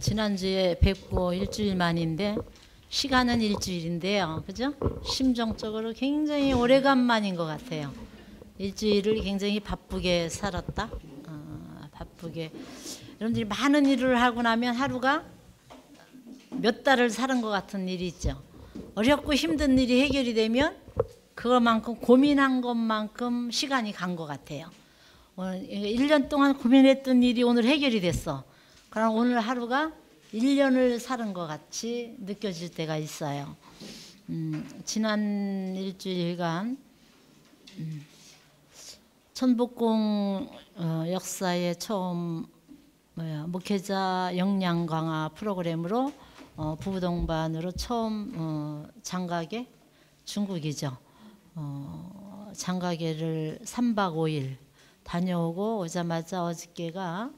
지난주에 뵙고 일주일 만인데 시간은 일주일인데요. 그죠? 심정적으로 굉장히 오래간만인 것 같아요. 일주일을 굉장히 바쁘게 살았다. 어, 바쁘게. 여러분들이 많은 일을 하고 나면 하루가 몇 달을 사는 것 같은 일이 있죠. 어렵고 힘든 일이 해결이 되면 그것만큼 고민한 것만큼 시간이 간 것 같아요. 오늘 1년 동안 고민했던 일이 오늘 해결이 됐어. 그럼 오늘 하루가 1년을 사는 것 같이 느껴질 때가 있어요. 음, 지난 일주일간 음, 천복궁 어, 역사에 처음 뭐야, 목회자 역량 강화 프로그램으로 어, 부부 동반으로 처음 어, 장가게 중국이죠. 어, 장가게를 3박 5일 다녀오고 오자마자 어저께가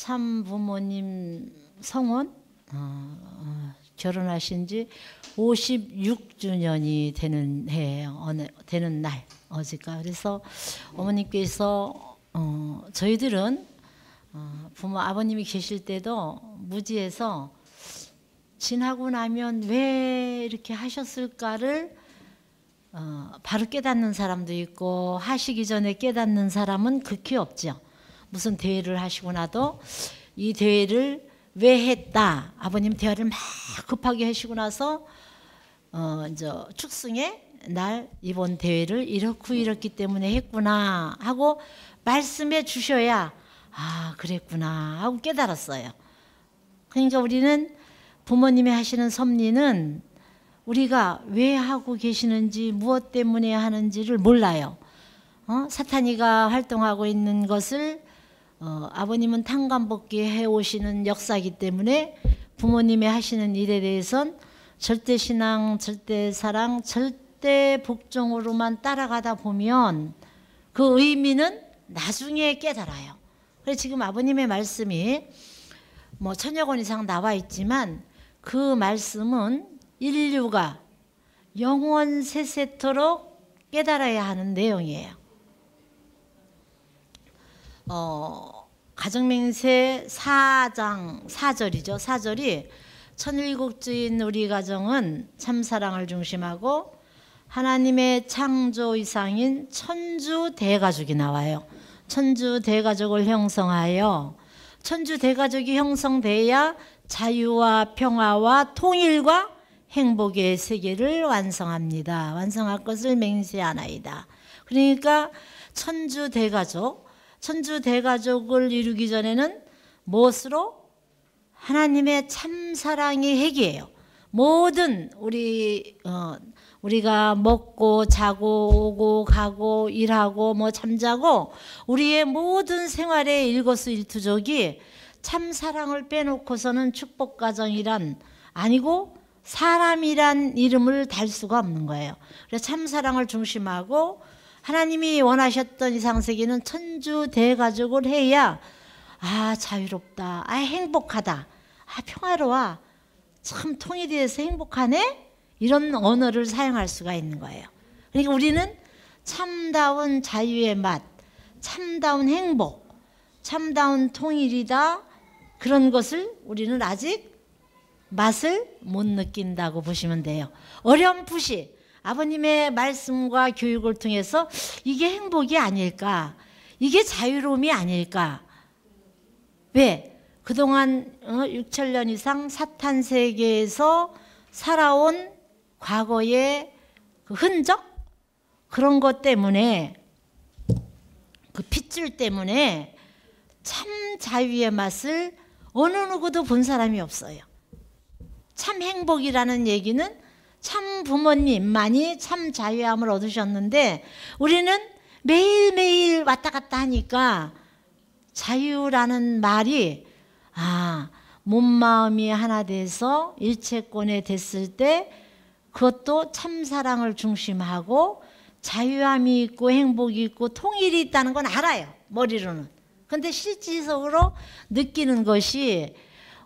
참 부모님 성원 어, 어, 결혼하신 지 56주년이 되는 해예요. 어느 되는 날 어제가 그래서 어머님께서 어, 저희들은 어, 부모 아버님이 계실 때도 무지해서 지나고 나면 왜 이렇게 하셨을까를 어, 바로 깨닫는 사람도 있고 하시기 전에 깨닫는 사람은 극히 없죠. 무슨 대회를 하시고 나도 이 대회를 왜 했다. 아버님 대화를 막 급하게 하시고 나서 어 이제 축승에 날 이번 대회를 이렇고 이렇기 때문에 했구나 하고 말씀해 주셔야 아 그랬구나 하고 깨달았어요. 그러니까 우리는 부모님이 하시는 섭리는 우리가 왜 하고 계시는지 무엇 때문에 하는지를 몰라요. 어? 사탄이가 활동하고 있는 것을 어, 아버님은 탕감복귀 해오시는 역사이기 때문에 부모님이 하시는 일에 대해선 절대 신앙, 절대 사랑, 절대 복종으로만 따라가다 보면 그 의미는 나중에 깨달아요. 그래서 지금 아버님의 말씀이 뭐 천여 권 이상 나와 있지만 그 말씀은 인류가 영원 세세토록 깨달아야 하는 내용이에요. 어, 가정맹세 4장 4절이죠. 4절이 천일국주인 우리 가정은 참사랑을 중심하고 하나님의 창조 이상인 천주 대가족이 나와요. 천주 대가족을 형성하여 천주 대가족이 형성돼야 자유와 평화와 통일과 행복의 세계를 완성합니다. 완성할 것을 맹세하나이다. 그러니까 천주 대가족 천주 대가족을 이루기 전에는 무엇으로 하나님의 참 사랑이 핵이에요. 모든 우리 어, 우리가 먹고 자고 오고 가고 일하고 뭐 잠자고 우리의 모든 생활의 일거수일투족이 참 사랑을 빼놓고서는 축복 가정이란 아니고 사람이란 이름을 달 수가 없는 거예요. 그래서 참 사랑을 중심하고 하나님이 원하셨던 이상세계는 천주 대가족을 해야 아 자유롭다, 아 행복하다, 아 평화로워, 참 통일돼서 행복하네 이런 언어를 사용할 수가 있는 거예요. 그러니까 우리는 참다운 자유의 맛, 참다운 행복, 참다운 통일이다 그런 것을 우리는 아직 맛을 못 느낀다고 보시면 돼요. 어렴풋이 아버님의 말씀과 교육을 통해서 이게 행복이 아닐까? 이게 자유로움이 아닐까? 왜? 그동안 6천년 어, 이상 사탄 세계에서 살아온 과거의 그 흔적? 그런 것 때문에 그 핏줄 때문에 참 자유의 맛을 어느 누구도 본 사람이 없어요. 참 행복이라는 얘기는 참 부모님만이 참 자유함을 얻으셨는데 우리는 매일매일 왔다 갔다 하니까 자유라는 말이 아, 몸 마음이 하나 돼서 일체권에 됐을 때 그것도 참 사랑을 중심하고 자유함이 있고 행복이 있고 통일이 있다는 건 알아요. 머리로는. 근데 실질적으로 느끼는 것이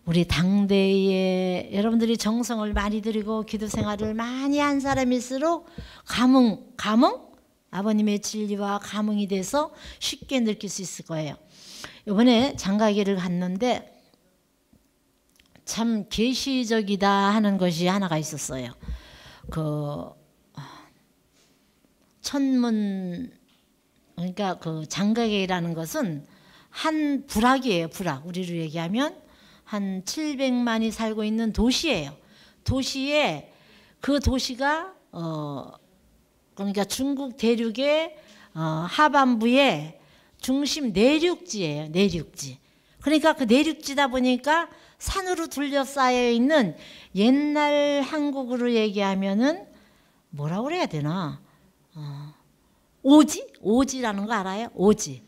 우리 당대에 여러분들이 정성을 많이 들이고 기도 생활을 많이 한 사람일수록 감흥, 감흥? 아버님의 진리와 감흥이 돼서 쉽게 느낄 수 있을 거예요. 이번에 장가기를 갔는데 참 계시적이다 하는 것이 하나가 있었어요. 그 천문 그러니까 그 장가계라는 것은 한 부락이에요. 부락. 우리로 얘기하면 한 700만이 살고 있는 도시예요. 도시에 그 도시가 어 그러니까 중국 대륙의 어 하반부에 중심 내륙지예요. 내륙지. 그러니까 그 내륙지다 보니까 산으로 둘러싸여 있는 옛날 한국으로 얘기하면은 뭐라 그래야 되나? 어, 오지? 오지라는 거 알아요? 오지.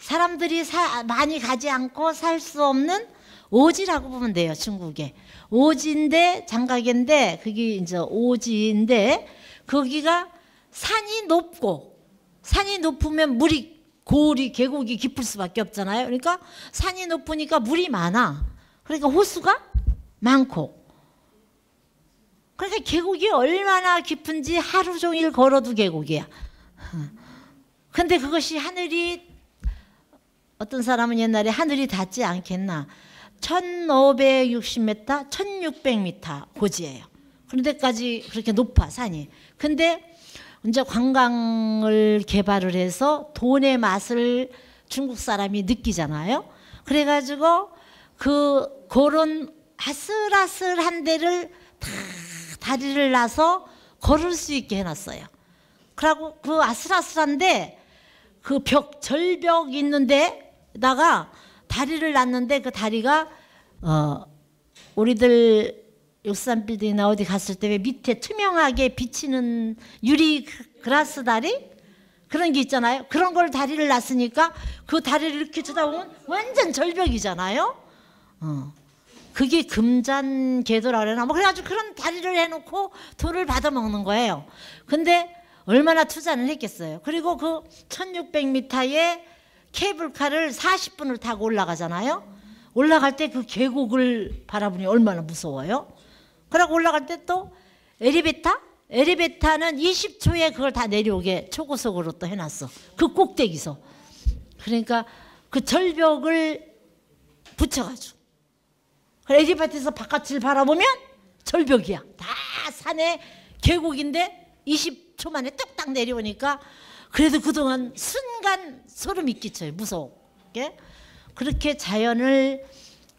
사람들이 사, 많이 가지 않고 살 수 없는 오지라고 보면 돼요, 중국에. 오지인데 장각인데 그게 이제 오지인데 거기가 산이 높고 산이 높으면 물이 고울이 계곡이 깊을 수밖에 없잖아요. 그러니까 산이 높으니까 물이 많아. 그러니까 호수가 많고. 그러니까 계곡이 얼마나 깊은지 하루 종일 걸어도 계곡이야. 근데 그것이 하늘이 어떤 사람은 옛날에 하늘이 닿지 않겠나. 1560m, 1600m 고지예요. 그런데까지 그렇게 높아 산이. 근데 이제 관광을 개발을 해서 돈의 맛을 중국 사람이 느끼잖아요. 그래가지고 그 그런 아슬아슬한 데를 다 다리를 놔서 걸을 수 있게 해놨어요. 그리고 그 아슬아슬한데 그 벽 절벽 있는데다가 다리를 놨는데 그 다리가 어 우리들 육산 빌딩이나 어디 갔을 때 왜 밑에 투명하게 비치는 유리 그라스 다리 그런 게 있잖아요. 그런 걸 다리를 놨으니까 그 다리를 이렇게 쳐다보면 완전 절벽이잖아요. 어. 그게 금잔 궤도라 그러나 뭐 그래가지고 그런 다리를 해놓고 돈을 받아 먹는 거예요. 근데 얼마나 투자를 했겠어요. 그리고 그 1600m의 케이블카를 40분을 타고 올라가잖아요. 올라갈 때 그 계곡을 바라보니 얼마나 무서워요. 그러고 올라갈 때또 에리베타? 에리베타는 20초에 그걸 다 내려오게 초고속으로 또 해놨어. 그 꼭대기서. 그러니까 그 절벽을 붙여가지고. 에리베타에서 바깥을 바라보면 절벽이야. 다 산에 계곡인데 20초 만에 뚝딱 내려오니까 그래도 그동안 순간 소름이 끼쳐요. 무서워.게 그렇게 자연을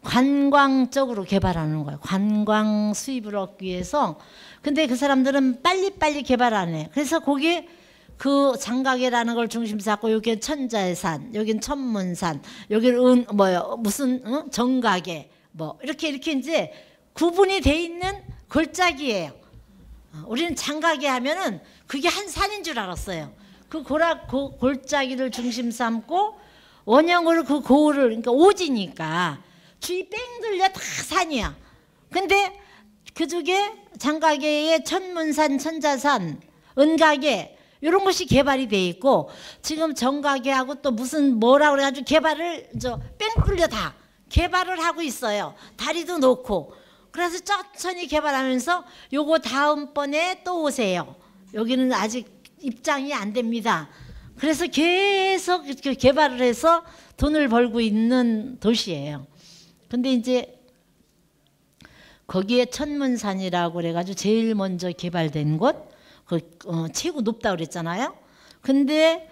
관광적으로 개발하는 거예요. 관광 수입을 얻기 위해서. 근데 그 사람들은 빨리빨리 개발 안 해. 그래서 거기 그 장각이라는 걸 중심 삼고 여기 천자의 산, 여긴 천문산, 여기는 은 뭐요 무슨 어? 정각에 뭐 이렇게 이렇게 이제 구분이 돼 있는 골짜기예요. 어, 우리는 장각에 하면은 그게 한 산인 줄 알았어요. 그 고라 고, 골짜기를 중심 삼고 원형으로 그 고을을 그러니까 오지니까 주위 뺑 둘려 다 산이야. 근데 그중에 장가계의 천문산, 천자산, 은가계 이런 것이 개발이 돼 있고 지금 정가계하고 또 무슨 뭐라 그래가지고 개발을 저뺑 뚫려 다 개발을 하고 있어요. 다리도 놓고 그래서 천천히 개발하면서 요거 다음번에 또 오세요. 여기는 아직 입장이 안 됩니다. 그래서 계속 개발을 해서 돈을 벌고 있는 도시예요. 근데 이제 거기에 천문산이라고 그래가지고 제일 먼저 개발된 곳, 그 어, 최고 높다 그랬잖아요. 근데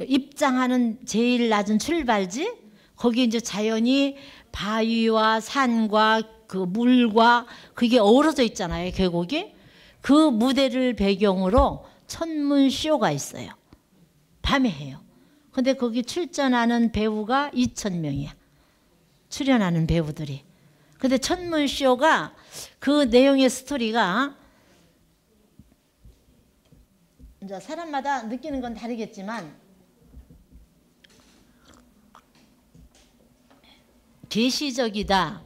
입장하는 제일 낮은 출발지, 거기 이제 자연이 바위와 산과 그 물과 그게 어우러져 있잖아요, 계곡이. 그 무대를 배경으로 천문 쇼가 있어요. 밤에 해요. 근데 거기 출전하는 배우가 2천 명이야. 출연하는 배우들이. 근데 천문 쇼가 그 내용의 스토리가 이제 사람마다 느끼는 건 다르겠지만 계시적이다.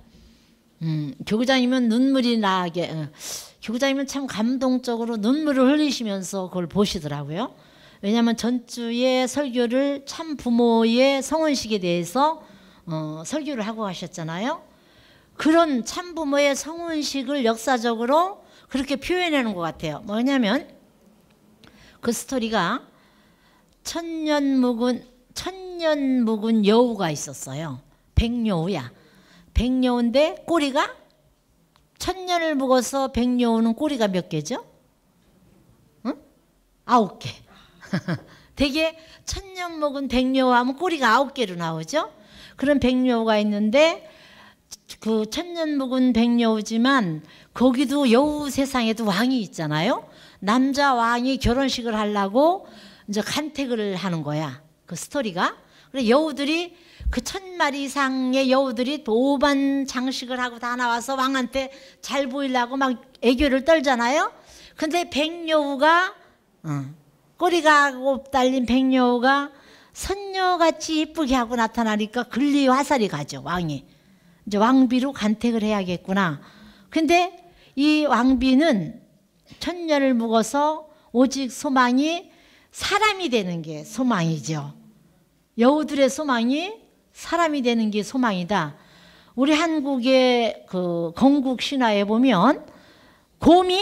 음, 교구장이면 눈물이 나게 어, 교구장이면 참 감동적으로 눈물을 흘리시면서 그걸 보시더라고요. 왜냐하면 전주에 설교를 참 부모의 성원식에 대해서 어, 설교를 하고 가셨잖아요. 그런 참 부모의 성원식을 역사적으로 그렇게 표현하는 것 같아요. 뭐냐면 그 스토리가 천년 묵은 천년 묵은 여우가 있었어요. 백여우야. 백여우인데 꼬리가 천년을 묵어서 백여우는 꼬리가 몇 개죠? 응? 아홉 개. 되게 천년 먹은 백여우 하면 꼬리가 아홉 개로 나오죠? 그런 백여우가 있는데 그 천년 묵은 백여우지만 거기도 여우 세상에도 왕이 있잖아요. 남자 왕이 결혼식을 하려고 이제 간택을 하는 거야. 그 스토리가. 그래 여우들이 그 천 마리 이상의 여우들이 오반 장식을 하고 다 나와서 왕한테 잘 보이려고 막 애교를 떨잖아요. 근데 백여우가 어, 꼬리가 곱 달린 백여우가 선녀같이 예쁘게 하고 나타나니까 근리 화살이 가죠 왕이 이제 왕비로 간택을 해야겠구나. 근데 이 왕비는 천년을 묵어서 오직 소망이 사람이 되는 게 소망이죠. 여우들의 소망이 사람이 되는 게 소망이다. 우리 한국의 그 건국 신화에 보면 곰이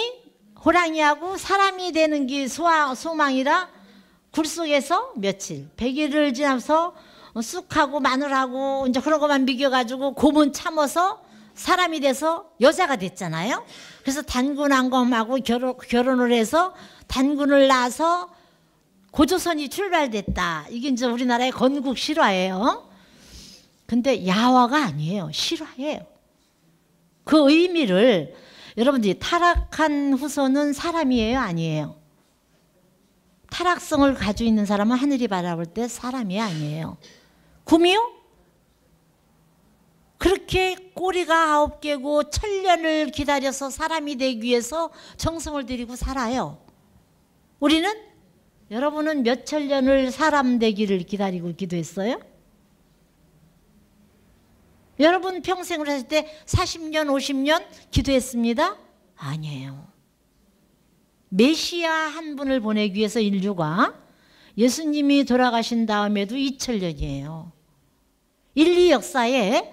호랑이하고 사람이 되는 게 소망이라 굴 속에서 며칠, 백일을 지나서 쑥하고 마늘하고 이제 그런 것만 미겨가지고 곰은 참아서 사람이 돼서 여자가 됐잖아요. 그래서 단군왕검하고 결혼, 결혼을 해서 단군을 낳아서 고조선이 출발됐다. 이게 이제 우리나라의 건국 실화예요. 근데 야화가 아니에요. 실화예요. 그 의미를 여러분들이 타락한 후손은 사람이에요, 아니에요? 타락성을 가지고 있는 사람은 하늘이 바라볼 때 사람이 아니에요. 구미요? 그렇게 꼬리가 아홉 개고 천년을 기다려서 사람이 되기 위해서 정성을 들이고 살아요. 우리는 여러분은 몇 천년을 사람 되기를 기다리고 기도했어요? 여러분 평생을 하실 때 40년, 50년 기도했습니다? 아니에요. 메시아 한 분을 보내기 위해서 인류가 예수님이 돌아가신 다음에도 2000년이에요. 인류 역사에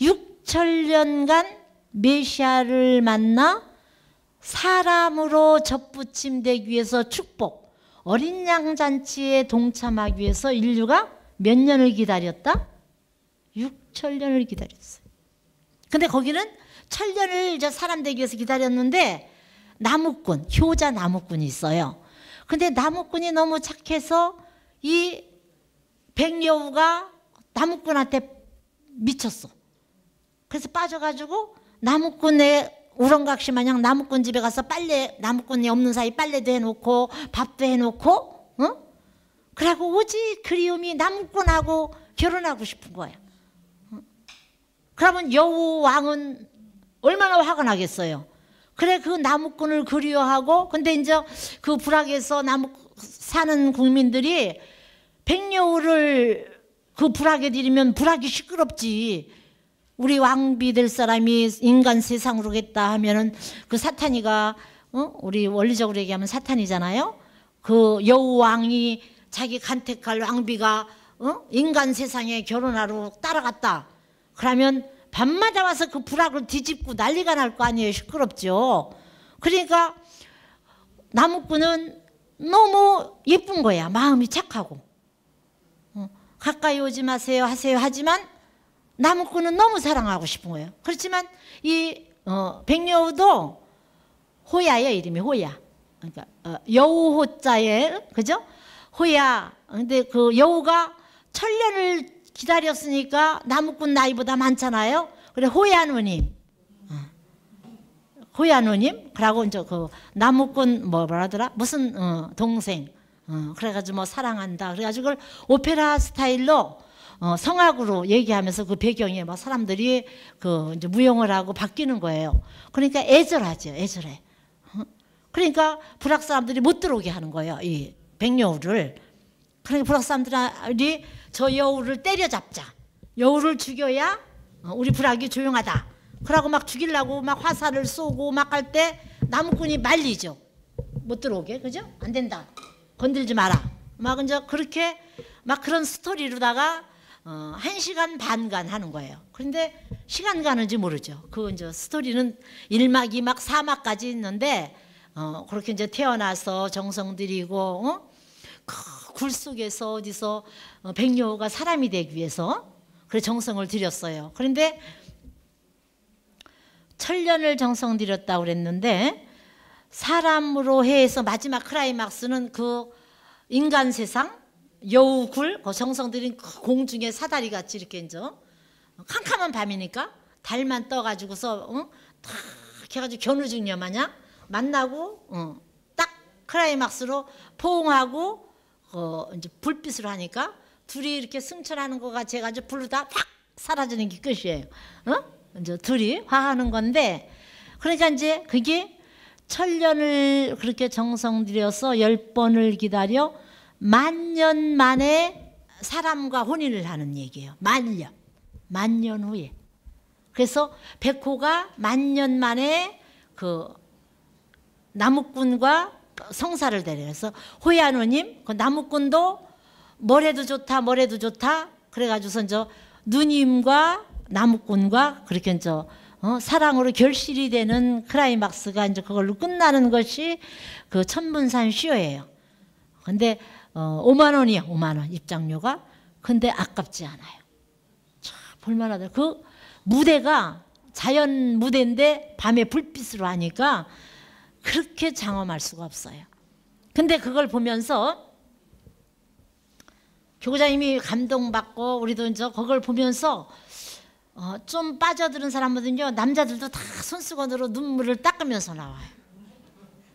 6천년간 메시아를 만나 사람으로 접붙임되기 위해서 축복, 어린 양 잔치에 동참하기 위해서 인류가 몇 년을 기다렸다? 6천년을 기다렸어요. 근데 거기는 천년을 이제 사람 되기 위해서 기다렸는데 나무꾼, 효자 나무꾼이 있어요. 근데 나무꾼이 너무 착해서 이 백여우가 나무꾼한테 미쳤어. 그래서 빠져가지고 나무꾼의 우렁각시 마냥 나무꾼 집에 가서 빨래 나무꾼이 없는 사이 빨래도 해놓고 밥도 해놓고 어? 그러고 오직 그리움이 나무꾼하고 결혼하고 싶은. 어? 그러면 여우 왕은 얼마나 화가 나겠어요. 그래 그 나무꾼을 그리워하고 근데 이제 그 불악에서 나무 사는 국민들이 백여우를 그 불악에 들이면 불악이 시끄럽지. 우리 왕비 될 사람이 인간 세상으로 겠다 하면은 그 사탄이가 어? 우리 원리적으로 얘기하면 사탄이잖아요. 그 여우 왕이 자기 간택할 왕비가 어? 인간 세상에 결혼하러 따라갔다. 그러면 밤마다 와서 그 불악을 뒤집고 난리가 날 거 아니에요. 시끄럽죠. 그러니까 나무꾼은 너무 예쁜 거야. 마음이 착하고. 어, 가까이 오지 마세요 하세요 하지만 나무꾼은 너무 사랑하고 싶은 거예요. 그렇지만 이 어, 백여우도 호야예요. 이름이 호야. 그러니까 어, 여우호자에 그죠? 호야. 근데 그 여우가 천년을 기다렸으니까 나무꾼 나이보다 많잖아요. 그래 호야 누님, 어. 호야 누님, 그러고 이제 그 나무꾼 뭐 뭐라더라 무슨 어, 동생, 어, 그래가지고 뭐 사랑한다. 그래가지고 그걸 오페라 스타일로 어, 성악으로 얘기하면서 그 배경에 막 사람들이 그 이제 무용을 하고 바뀌는 거예요. 그러니까 애절하죠, 애절해. 어? 그러니까 불악 사람들이 못 들어오게 하는 거예요, 이 백여우를. 그러니까 불악 사람들이 저 여우를 때려잡자. 여우를 죽여야 어, 우리 불악이 조용하다. 그러고 막 죽이려고 막 화살을 쏘고 막 할 때 나무꾼이 말리죠. 못 들어오게, 그죠? 안 된다. 건들지 마라. 막 이제 그렇게 막 그런 스토리로다가 어, 한 시간 반간 하는 거예요. 그런데 시간 가는지 모르죠. 그 이제 스토리는 1막, 2막, 4막까지 있는데 어, 그렇게 이제 태어나서 정성 들이고 어? 굴 속에서 어디서 어, 백여우가 사람이 되기 위해서 그 정성을 들였어요. 그런데 천년을 정성 들였다고 그랬는데 사람으로 해서 마지막 크라이막스는 그 인간 세상 여우굴 그 정성 들인 그 공중에 사다리 같이 이렇게 이제 캄캄한 밤이니까 달만 떠가지고서 어? 탁 해가지고 견우직녀 마냥 만나고 어, 딱 크라이막스로 포옹하고 어, 이제 불빛으로 하니까 둘이 이렇게 승천하는 거가 제가 이제 부르다 확 사라지는 게 끝이에요. 어? 이제 둘이 화하는 건데 그러니까 이제 그게 천년을 그렇게 정성 들여서 열 번을 기다려 만년 만에 사람과 혼인을 하는 얘기예요. 만 년. 만년 후에. 그래서 백호가 만년 만에 그 나무꾼과 성사를 대려서 호야누님 그 나무꾼도 뭐래도 좋다 뭐래도 좋다 그래가지고서 저 누님과 나무꾼과 그렇게 이제 어, 사랑으로 결실이 되는 크라이막스가 이제 그걸로 끝나는 것이 그 천문산 쇼예요. 근데 어, 5만 원이야 5만 원 입장료가 근데 아깝지 않아요. 참 볼만하다. 그 무대가 자연 무대인데 밤에 불빛으로 하니까 그렇게 장엄할 수가 없어요. 근데 그걸 보면서 교구장님이 감동받고 우리도 이제 그걸 보면서 어, 좀 빠져드는 사람들은요 남자들도 다 손수건으로 눈물을 닦으면서 나와요.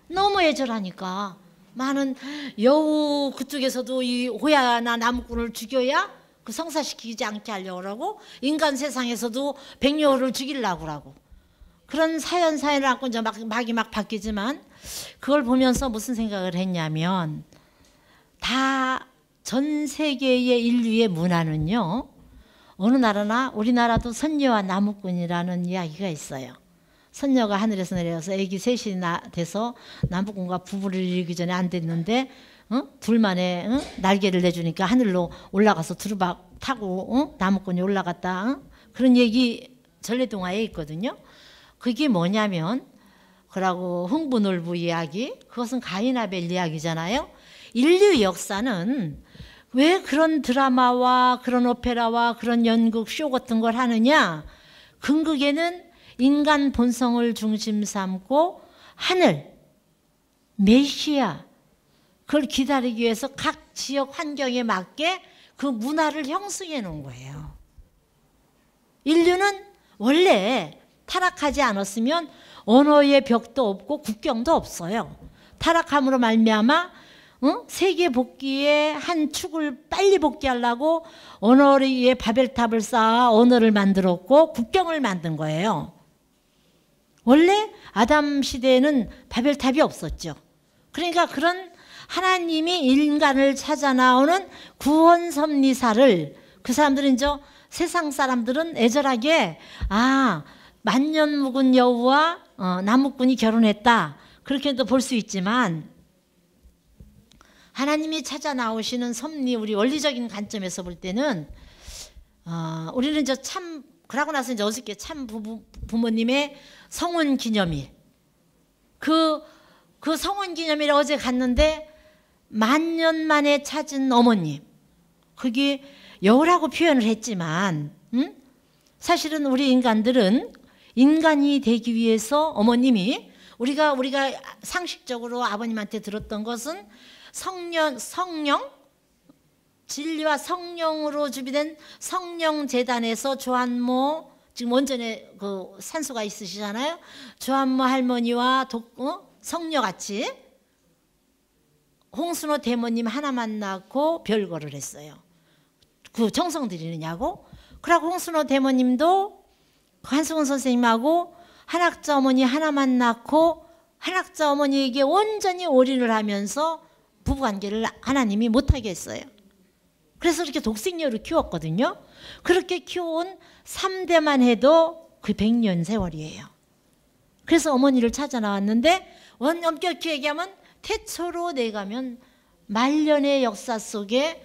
너무 애절하니까 많은 여우 그쪽에서도 이 호야나 나무꾼을 죽여야 그 성사시키지 않게 하려고 인간 세상에서도 백녀를 죽이려고 그러고 그런 사연 사연을 안고 이제 막, 막이 막 바뀌지만 그걸 보면서 무슨 생각을 했냐면 다 전 세계의 인류의 문화는요 어느 나라나 우리나라도 선녀와 나무꾼이라는 이야기가 있어요. 선녀가 하늘에서 내려서 아기 셋이 나, 돼서 나무꾼과 부부를 이루기 전에 안 됐는데 어? 둘만에 어? 날개를 내주니까 하늘로 올라가서 두루박 타고 어? 나무꾼이 올라갔다 어? 그런 얘기 전래동화에 있거든요. 그게 뭐냐면 그러고 흥부놀부 이야기 그것은 가인아벨 이야기잖아요. 인류 역사는 왜 그런 드라마와 그런 오페라와 그런 연극 쇼 같은 걸 하느냐? 근극에는 인간 본성을 중심 삼고 하늘, 메시아 그걸 기다리기 위해서 각 지역 환경에 맞게 그 문화를 형성해 놓은 거예요. 인류는 원래 타락하지 않았으면 언어의 벽도 없고 국경도 없어요. 타락함으로 말미암아 어? 세계 복귀의 한 축을 빨리 복귀하려고 언어의 바벨탑을 쌓아 언어를 만들었고 국경을 만든 거예요. 원래 아담 시대에는 바벨탑이 없었죠. 그러니까 그런 하나님이 인간을 찾아 나오는 구원 섭리사를 그 사람들은 이제 세상 사람들은 애절하게 아 만년 묵은 여우와 어, 나무꾼이 결혼했다 그렇게도 볼 수 있지만 하나님이 찾아 나오시는 섭리 우리 원리적인 관점에서 볼 때는 어, 우리는 이제 참 그러고 나서 이제 어저께 참 부부, 부모님의 성원 기념일 그, 그 성원 기념일 어제 갔는데 만년 만에 찾은 어머님 그게 여우라고 표현을 했지만 음? 사실은 우리 인간들은 인간이 되기 위해서 어머님이 우리가 우리가 상식적으로 아버님한테 들었던 것은 성령 성령 진리와 성령으로 준비된 성령 재단에서 조한모 지금 원전에 그 산소가 있으시잖아요. 조한모 할머니와 독, 어? 성녀 같이 홍순호 대모님 하나 만나고 별거를 했어요. 그 정성 드리느냐고. 그러고 홍순호 대모님도 한승원 선생님하고 한학자 어머니 하나만 낳고 한학자 어머니에게 온전히 올인을 하면서 부부 관계를 하나님이 못하게 했어요. 그래서 이렇게 독생녀를 키웠거든요. 그렇게 키워온 3대만 해도 그 100년 세월이에요. 그래서 어머니를 찾아 나왔는데 원 엄격히 얘기하면 태초로 내가면 말년의 역사 속에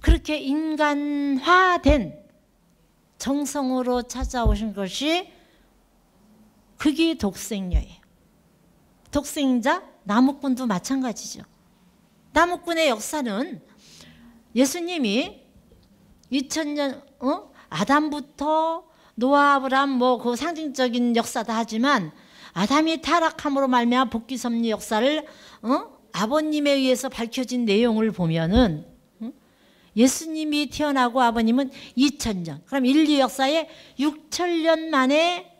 그렇게 인간화된 정성으로 찾아오신 것이 그게 독생녀예요. 독생자 나무꾼도 마찬가지죠. 나무꾼의 역사는 예수님이 2000년 어? 아담부터 노아 아브람 뭐 그 상징적인 역사다 하지만 아담이 타락함으로 말미암아 복귀 섭리 역사를 어? 아버님에 의해서 밝혀진 내용을 보면은 어? 예수님이 태어나고 아버님은 2000년. 그럼 인류 역사에 6천년 만에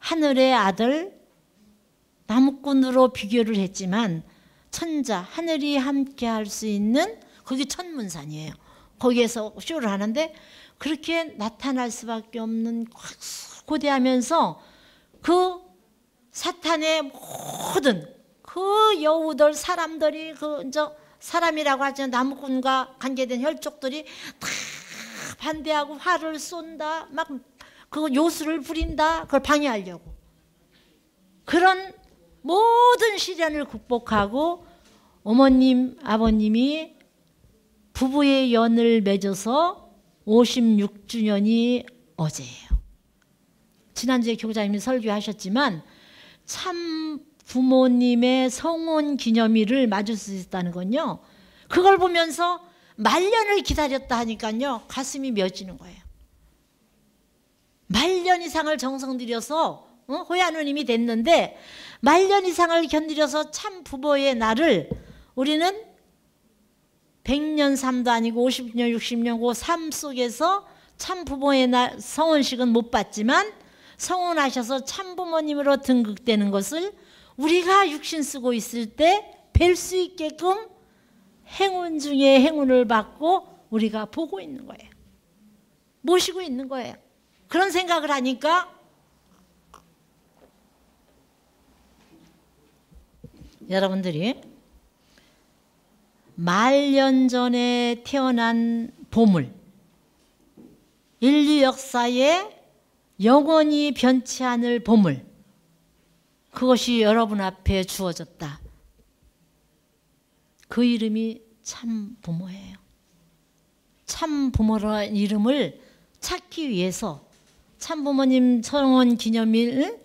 하늘의 아들 나무꾼으로 비교를 했지만 천자 하늘이 함께 할 수 있는 거기 천문산이에요. 거기에서 쇼를 하는데 그렇게 나타날 수밖에 없는 고대하면서 그 사탄의 모든 그 여우들 사람들이 그 이제 사람이라고 하죠 나무꾼과 관계된 혈족들이 다 반대하고 화를 쏜다 막 그 요술을 부린다 그걸 방해하려고 그런 모든 시련을 극복하고 어머님 아버님이 부부의 연을 맺어서 56주년이 어제예요. 지난주에 교장님이 설교하셨지만 참 부모님의 성혼 기념일을 맞을 수 있다는 건요. 그걸 보면서 말년을 기다렸다 하니까요. 가슴이 맺지는 거예요. 말년 이상을 정성 들여서 어? 호야 누님이 됐는데 말년 이상을 견디려서 참 부모의 날을 우리는 100년 삶도 아니고 50년 60년 그삶 속에서 참 부모의 날 성혼식은 못 받지만 성혼하셔서 참 부모님으로 등극되는 것을 우리가 육신 쓰고 있을 때 뵐 수 있게끔 행운 중에 행운을 받고 우리가 보고 있는 거예요. 모시고 있는 거예요. 그런 생각을 하니까 여러분들이 말년 전에 태어난 보물, 인류 역사에 영원히 변치 않을 보물, 그것이 여러분 앞에 주어졌다. 그 이름이 참 부모예요. 참 부모라는 이름을 찾기 위해서 참 부모님 성원 기념일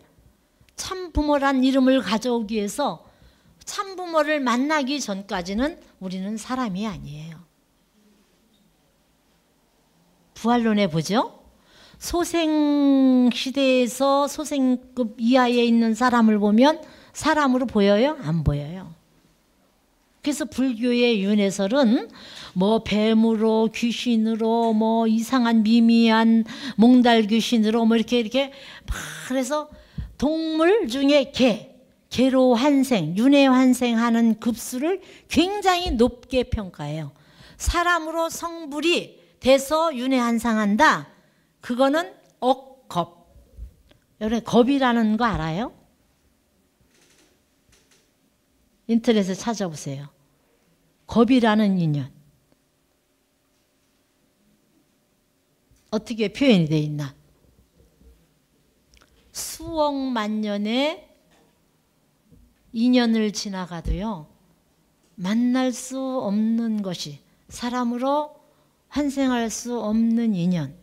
참 부모란 이름을 가져오기 위해서 참 부모를 만나기 전까지는 우리는 사람이 아니에요. 부활론에 보죠. 소생 시대에서 소생급 이하에 있는 사람을 보면 사람으로 보여요? 안 보여요. 그래서 불교의 윤회설은 뭐 뱀으로 귀신으로 뭐 이상한 미미한 몽달 귀신으로 뭐 이렇게 이렇게 그래서 동물 중에 개, 개로 환생, 윤회 환생하는 급수를 굉장히 높게 평가해요. 사람으로 성불이 돼서 윤회 환상한다. 그거는 억겁. 여러분 겁이라는 거 알아요? 인터넷에 찾아보세요. 겁이라는 인연. 어떻게 표현이 되어 있나? 수억 만 년의 인연을 지나가도요. 만날 수 없는 것이 사람으로 환생할 수 없는 인연.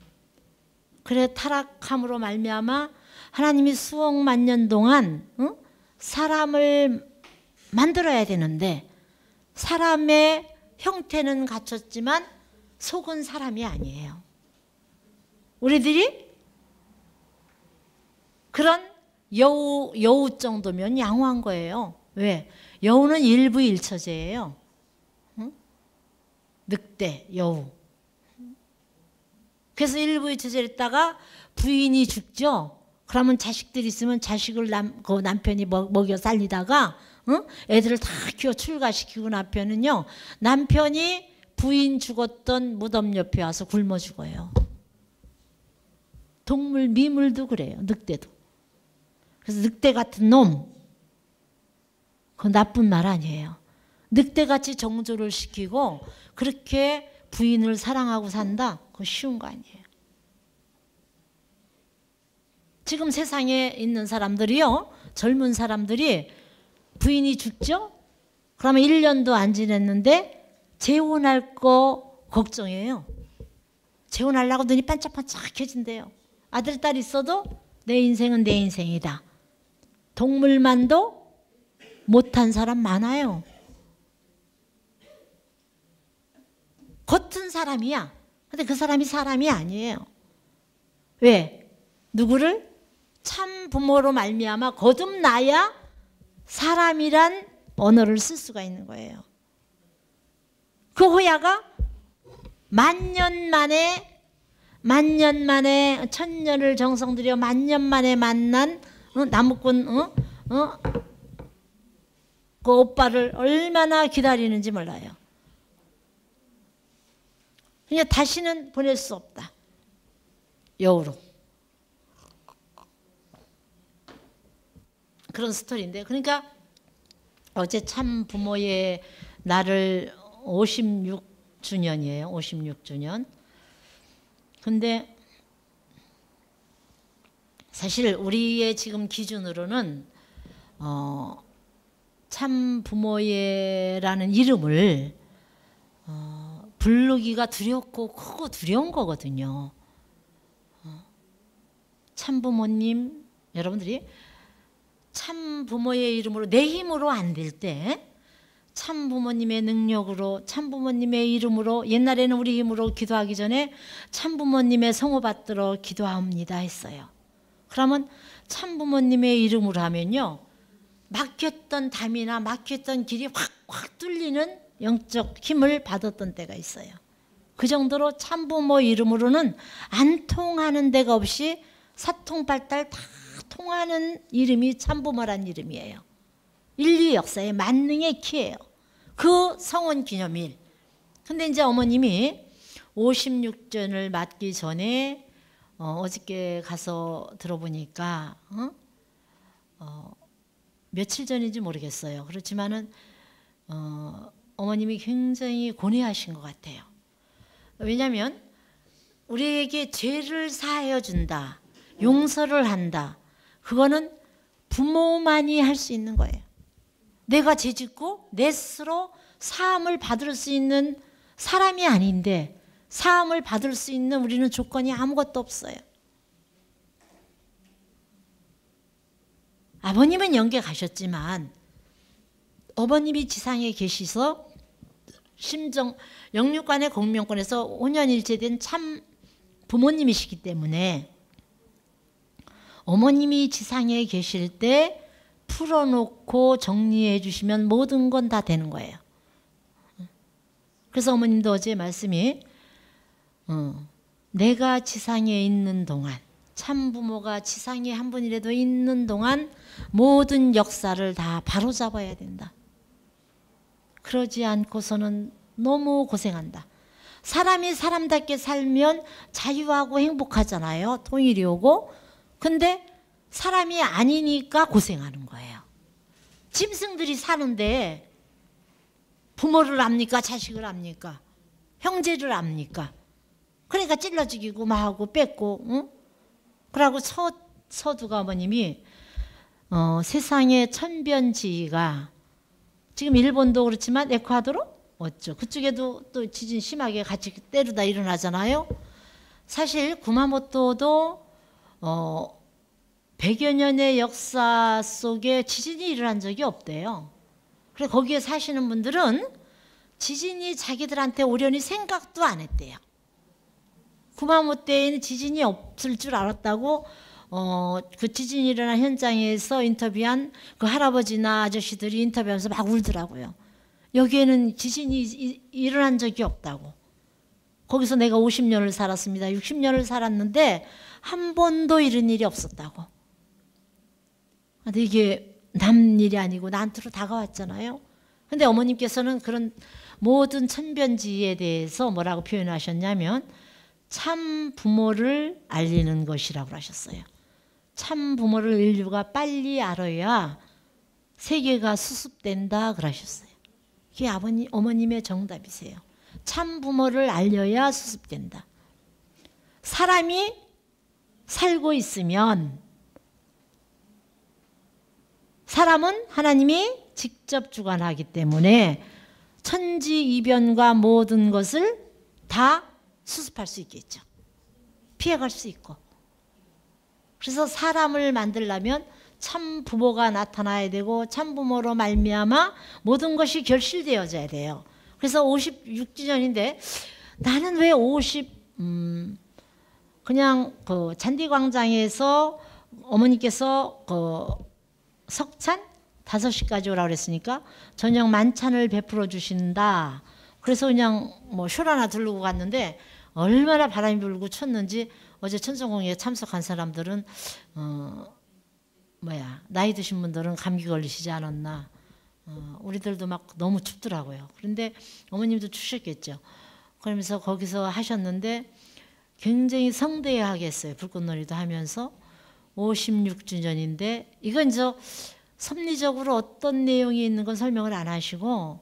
그래 타락함으로 말미암아 하나님이 수억만 년 동안 어? 사람을 만들어야 되는데 사람의 형태는 갖췄지만 속은 사람이 아니에요. 우리들이 그런 여우 여우 정도면 양호한 거예요. 왜? 여우는 일부 일처제예요. 응? 늑대, 여우. 그래서 일부 일처제를 했다가 부인이 죽죠. 그러면 자식들 있으면 자식을 남, 그 남편이 먹여 살리다가 응? 애들을 다 키워 출가시키고 남편은요 남편이 부인 죽었던 무덤 옆에 와서 굶어 죽어요. 동물 미물도 그래요. 늑대도. 그래서 늑대 같은 놈. 그 나쁜 말 아니에요. 늑대같이 정조를 시키고 그렇게 부인을 사랑하고 산다? 그거 쉬운 거 아니에요. 지금 세상에 있는 사람들이요. 젊은 사람들이 부인이 죽죠? 그러면 1년도 안 지냈는데 재혼할 거 걱정해요. 재혼하려고 눈이 반짝반짝해진대요. 아들, 딸 있어도 내 인생은 내 인생이다. 동물만도 못한 사람 많아요. 겉은 사람이야. 근데 그 사람이 사람이 아니에요. 왜? 누구를 참 부모로 말미암아 거듭나야 사람이란 언어를 쓸 수가 있는 거예요. 그 호야가 만년 만에 만년 만에 천년을 정성 들여 만년 만에 만난 어? 나무꾼 어? 어? 그 오빠를 얼마나 기다리는지 몰라요. 그냥 다시는 보낼 수 없다. 여우로. 그런 스토리인데 그러니까 어제 참 부모의 날을 56주년이에요. 56주년. 근데 사실 우리의 지금 기준으로는 어, 참 부모의라는 이름을 어, 부르기가 두렵고 크고 두려운 거거든요. 어, 참 부모님 여러분들이 참 부모의 이름으로 내 힘으로 안 될 때 참 부모님의 능력으로 참 부모님의 이름으로 옛날에는 우리 힘으로 기도하기 전에 참 부모님의 성호 받들어 기도합니다 했어요. 그러면 참 부모님의 이름으로 하면요. 막혔던 담이나 막혔던 길이 확확 뚫리는 영적 힘을 받았던 때가 있어요. 그 정도로 참부모 이름으로는 안 통하는 데가 없이 사통팔달 다 통하는 이름이 참부모란 이름이에요. 인류 역사의 만능의 키예요. 그 성원 기념일. 근데 이제 어머님이 56전을 맞기 전에 어, 어저께 가서 들어보니까 어? 어, 며칠 전인지 모르겠어요. 그렇지만은 어, 어머님이 굉장히 고뇌하신 것 같아요. 왜냐하면 우리에게 죄를 사하여 준다, 용서를 한다. 그거는 부모만이 할 수 있는 거예요. 내가 죄짓고 내 스스로 사함을 받을 수 있는 사람이 아닌데 사함을 받을 수 있는 우리는 조건이 아무것도 없어요. 아버님은 영계 가셨지만 어머님이 지상에 계시서 심정 영육관의 공명권에서 혼연일체된 참 부모님이시기 때문에 어머님이 지상에 계실 때 풀어놓고 정리해 주시면 모든 건 다 되는 거예요. 그래서 어머님도 어제 말씀이 어, 내가 지상에 있는 동안 참 부모가 지상에 한 분이라도 있는 동안 모든 역사를 다 바로잡아야 된다. 그러지 않고서는 너무 고생한다. 사람이 사람답게 살면 자유하고 행복하잖아요. 통일이 오고. 근데 사람이 아니니까 고생하는 거예요. 짐승들이 사는데 부모를 압니까? 자식을 압니까? 형제를 압니까? 그러니까 찔러 죽이고 막 하고 뺏고 응? 그러고 서, 서두가 어머님이 어, 세상의 천변지가 지금 일본도 그렇지만 에콰도르 어쩌 그쪽에도 또 지진 심하게 같이 때르다 일어나잖아요. 사실 구마모토도 어 100여 년의 역사 속에 지진이 일어난 적이 없대요. 그래 거기에 사시는 분들은 지진이 자기들한테 오려니 생각도 안 했대요. 구마모토에는 지진이 없을 줄 알았다고 어, 그 지진이 일어난 현장에서 인터뷰한 그 할아버지나 아저씨들이 인터뷰하면서 막 울더라고요. 여기에는 지진이 이, 일어난 적이 없다고. 거기서 내가 50년을 살았습니다. 60년을 살았는데 한 번도 이런 일이 없었다고. 근데 이게 남 일이 아니고 나한테로 다가왔잖아요. 근데 어머님께서는 그런 모든 천변지에 대해서 뭐라고 표현하셨냐면 참 부모를 알리는 것이라고 하셨어요. 참 부모를 인류가 빨리 알아야 세계가 수습된다 그러셨어요. 그게 아버님, 어머님의 정답이세요. 참 부모를 알려야 수습된다. 사람이 살고 있으면 사람은 하나님이 직접 주관하기 때문에 천지이변과 모든 것을 다 수습할 수 있겠죠. 피해갈 수 있고. 그래서 사람을 만들려면 참 부모가 나타나야 되고 참 부모로 말미암아 모든 것이 결실되어져야 돼요. 그래서 56주년인데 나는 왜 50, 음, 그냥 그 잔디광장에서 어머니께서 그 석찬 다섯 시까지 오라 그랬으니까 저녁 만찬을 베풀어 주신다. 그래서 그냥 뭐술 하나 들고 갔는데 얼마나 바람이 불고 쳤는지 어제 천성공에 참석한 사람들은 어 뭐야 나이 드신 분들은 감기 걸리시지 않았나. 어, 우리들도 막 너무 춥더라고요. 그런데 어머님도 추셨겠죠. 그러면서 거기서 하셨는데 굉장히 성대하게 했어요. 불꽃놀이도 하면서 56주년인데 이건 저 섭리적으로 어떤 내용이 있는 건 설명을 안 하시고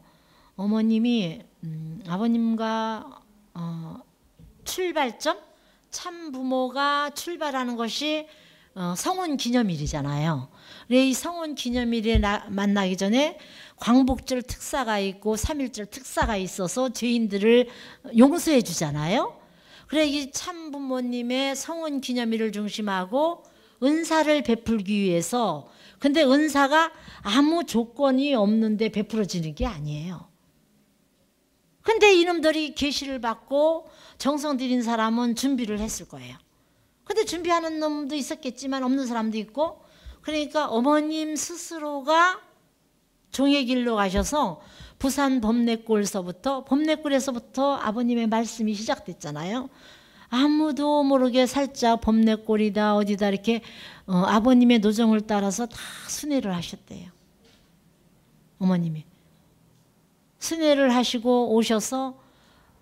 어머님이 음, 아버님과 어, 출발점 참 부모가 출발하는 것이 어, 성원 기념일이잖아요. 이 성원 기념일에 나, 만나기 전에 광복절 특사가 있고 삼일절 특사가 있어서 죄인들을 용서해 주잖아요. 그래 이 참부모님의 성원 기념일을 중심하고 은사를 베풀기 위해서 근데 은사가 아무 조건이 없는데 베풀어지는 게 아니에요. 근데 이놈들이 계시를 받고 정성 들인 사람은 준비를 했을 거예요. 근데 준비하는 놈도 있었겠지만 없는 사람도 있고 그러니까 어머님 스스로가 종의 길로 가셔서 부산 범내골서부터 범내골에서부터 아버님의 말씀이 시작됐잖아요. 아무도 모르게 살짝 범내골이다 어디다 이렇게 어, 아버님의 노정을 따라서 다 순회를 하셨대요. 어머님이 순회를 하시고 오셔서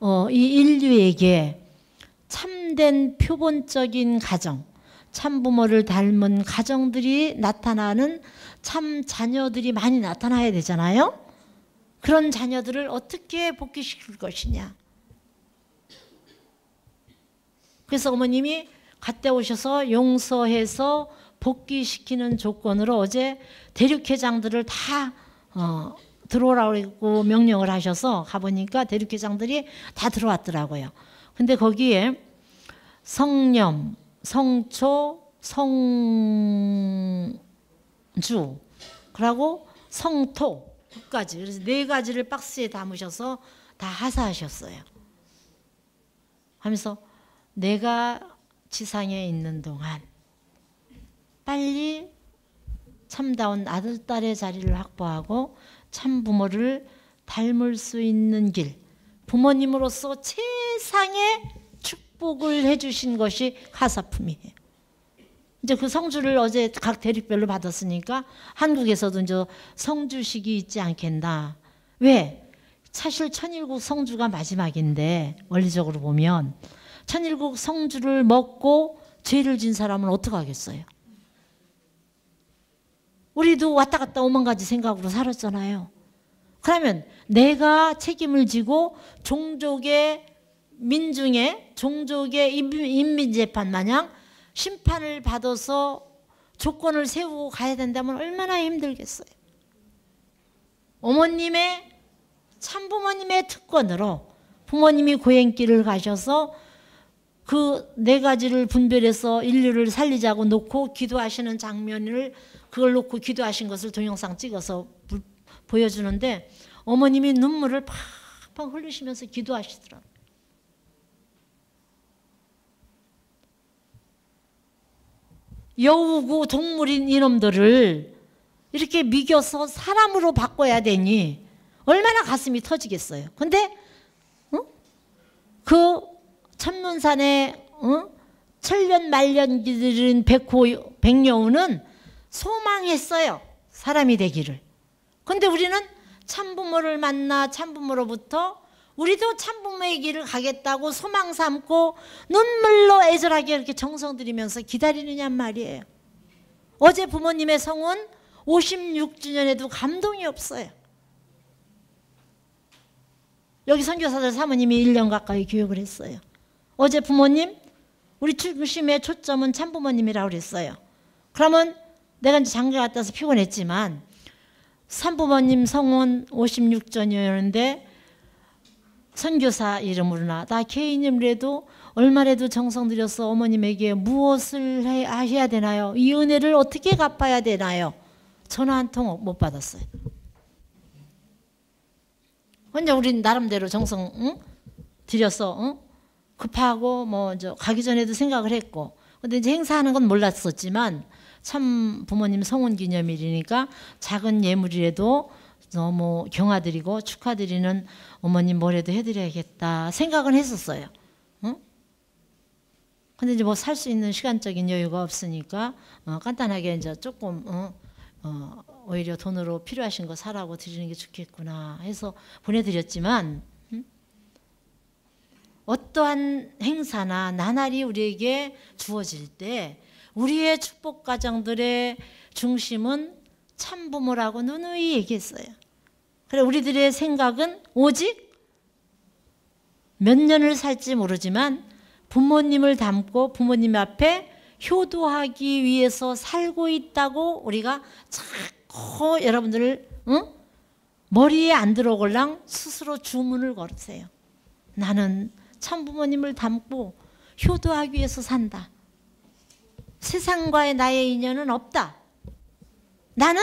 어, 이 인류에게 참된 표본적인 가정, 참부모를 닮은 가정들이 나타나는 참 자녀들이 많이 나타나야 되잖아요. 그런 자녀들을 어떻게 복귀시킬 것이냐. 그래서 어머님이 갔다 오셔서 용서해서 복귀시키는 조건으로 어제 대륙회장들을 다 어, 들어오라고 명령을 하셔서 가보니까 대륙회장들이 다 들어왔더라고요. 근데 거기에 성념, 성초, 성주, 그리고 성토 까지 그래서 네 가지를 박스에 담으셔서 다 하사하셨어요. 하면서 내가 지상에 있는 동안 빨리 참다운 아들, 딸의 자리를 확보하고 참 부모를 닮을 수 있는 길, 부모님으로서 최상의 축복을 해주신 것이 하사품이에요. 이제 그 성주를 어제 각 대륙별로 받았으니까 한국에서도 이제 성주식이 있지 않겠나. 왜? 사실 천일국 성주가 마지막인데 원리적으로 보면 천일국 성주를 먹고 죄를 진 사람은 어떻게 하겠어요? 우리도 왔다 갔다 오만 가지 생각으로 살았잖아요. 그러면 내가 책임을 지고 종족의 민중의 종족의 인민재판 마냥 심판을 받아서 조건을 세우고 가야 된다면 얼마나 힘들겠어요. 어머님의 참부모님의 특권으로 부모님이 고행길을 가셔서 그 네 가지를 분별해서 인류를 살리자고 놓고 기도하시는 장면을 그걸 놓고 기도하신 것을 동영상 찍어서 보여주는데 어머님이 눈물을 팍팍 흘리시면서 기도하시더라고요. 여우고 동물인 이놈들을 이렇게 미겨서 사람으로 바꿔야 되니 얼마나 가슴이 터지겠어요. 근데 어? 그 천문산에 어? 천년 말년 기들인 백호 백여우는 소망했어요. 사람이 되기를. 근데 우리는 참부모를 만나 참부모로부터 우리도 참부모의 길을 가겠다고 소망 삼고 눈물로 애절하게 이렇게 정성 들이면서 기다리느냐 말이에요. 어제 부모님의 성은 56주년에도 감동이 없어요. 여기 선교사들 사모님이 1년 가까이 교육을 했어요. 어제 부모님 우리 중심의 초점은 참부모님이라고 그랬어요. 그러면 내가 이제 장가 갔다 와서 피곤했지만 산부모님 성원 56전이었는데 선교사 이름으로나 나 개인임이라도 얼마라도 정성 들여서 어머님에게 무엇을 해야 되나요? 이 은혜를 어떻게 갚아야 되나요? 전화 한 통 못 받았어요. 혼자 우린 나름대로 정성 응? 들여서 응? 급하고 뭐저 가기 전에도 생각을 했고 근데 이제 행사하는 건 몰랐었지만 참 부모님 성원 기념일이니까 작은 예물이라도 너무 경화드리고 축하드리는 어머님 뭐라도 해드려야겠다 생각은 했었어요. 응? 근데 이제 뭐 살 수 있는 시간적인 여유가 없으니까 어, 간단하게 이제 조금 어, 어, 오히려 돈으로 필요하신 거 사라고 드리는 게 좋겠구나 해서 보내드렸지만 음? 어떠한 행사나 나날이 우리에게 주어질 때 우리의 축복 가정들의 중심은 참부모라고 누누이 얘기했어요. 그래 우리들의 생각은 오직 몇 년을 살지 모르지만 부모님을 닮고 부모님 앞에 효도하기 위해서 살고 있다고 우리가 자꾸 여러분들 응? 머리에 안 들어올랑 스스로 주문을 걸으세요. 나는 참 부모님을 닮고 효도하기 위해서 산다. 세상과의 나의 인연은 없다. 나는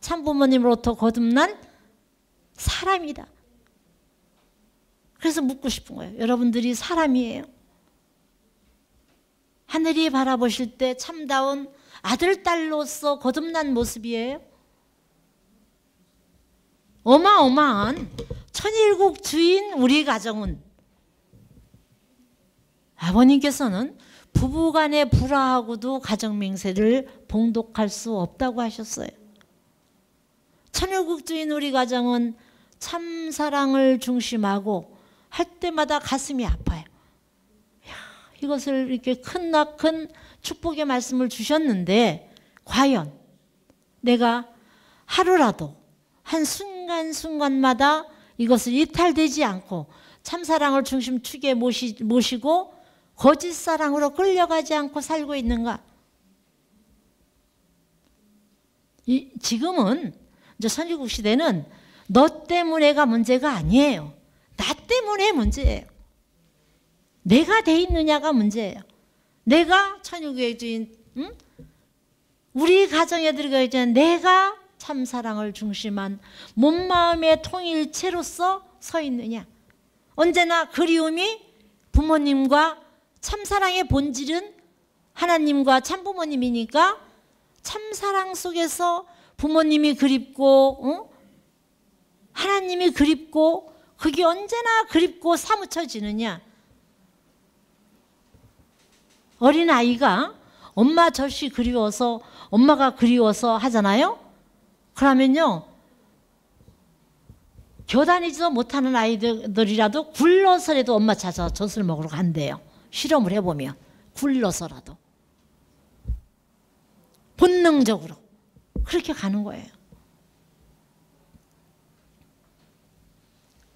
참 부모님으로부터 거듭난 사람이다. 그래서 묻고 싶은 거예요. 여러분들이 사람이에요. 하늘이 바라보실 때 참다운 아들, 딸로서 거듭난 모습이에요. 어마어마한 천일국 주인 우리 가정은 아버님께서는 부부간의 불화하고도 가정 맹세를 봉독할 수 없다고 하셨어요. 천일국 주인 우리 가정은 참 사랑을 중심하고 할 때마다 가슴이 아파요. 이것을 이렇게 큰나큰 축복의 말씀을 주셨는데 과연 내가 하루라도 한 순간순간마다 이것을 이탈되지 않고 참사랑을 중심축에 모시, 모시고 거짓 사랑으로 끌려가지 않고 살고 있는가? 이, 지금은 이제 선지국 시대는 너 때문에가 문제가 아니에요. 나 때문에 문제예요. 내가 돼 있느냐가 문제예요. 내가 천육의 주인, 응? 우리 가정에 들어가 있지 내가 참 사랑을 중심한 몸 마음의 통일체로서 서 있느냐. 언제나 그리움이 부모님과 참사랑의 본질은 하나님과 참부모님이니까 참사랑 속에서 부모님이 그립고 어? 하나님이 그립고 그게 언제나 그립고 사무쳐지느냐? 어린아이가 엄마 젖이 그리워서 엄마가 그리워서 하잖아요? 그러면요 교다니지도 못하는 아이들이라도 굴러서라도 엄마 찾아 젖을 먹으러 간대요 실험을 해보면 굴러서라도 본능적으로 그렇게 가는 거예요.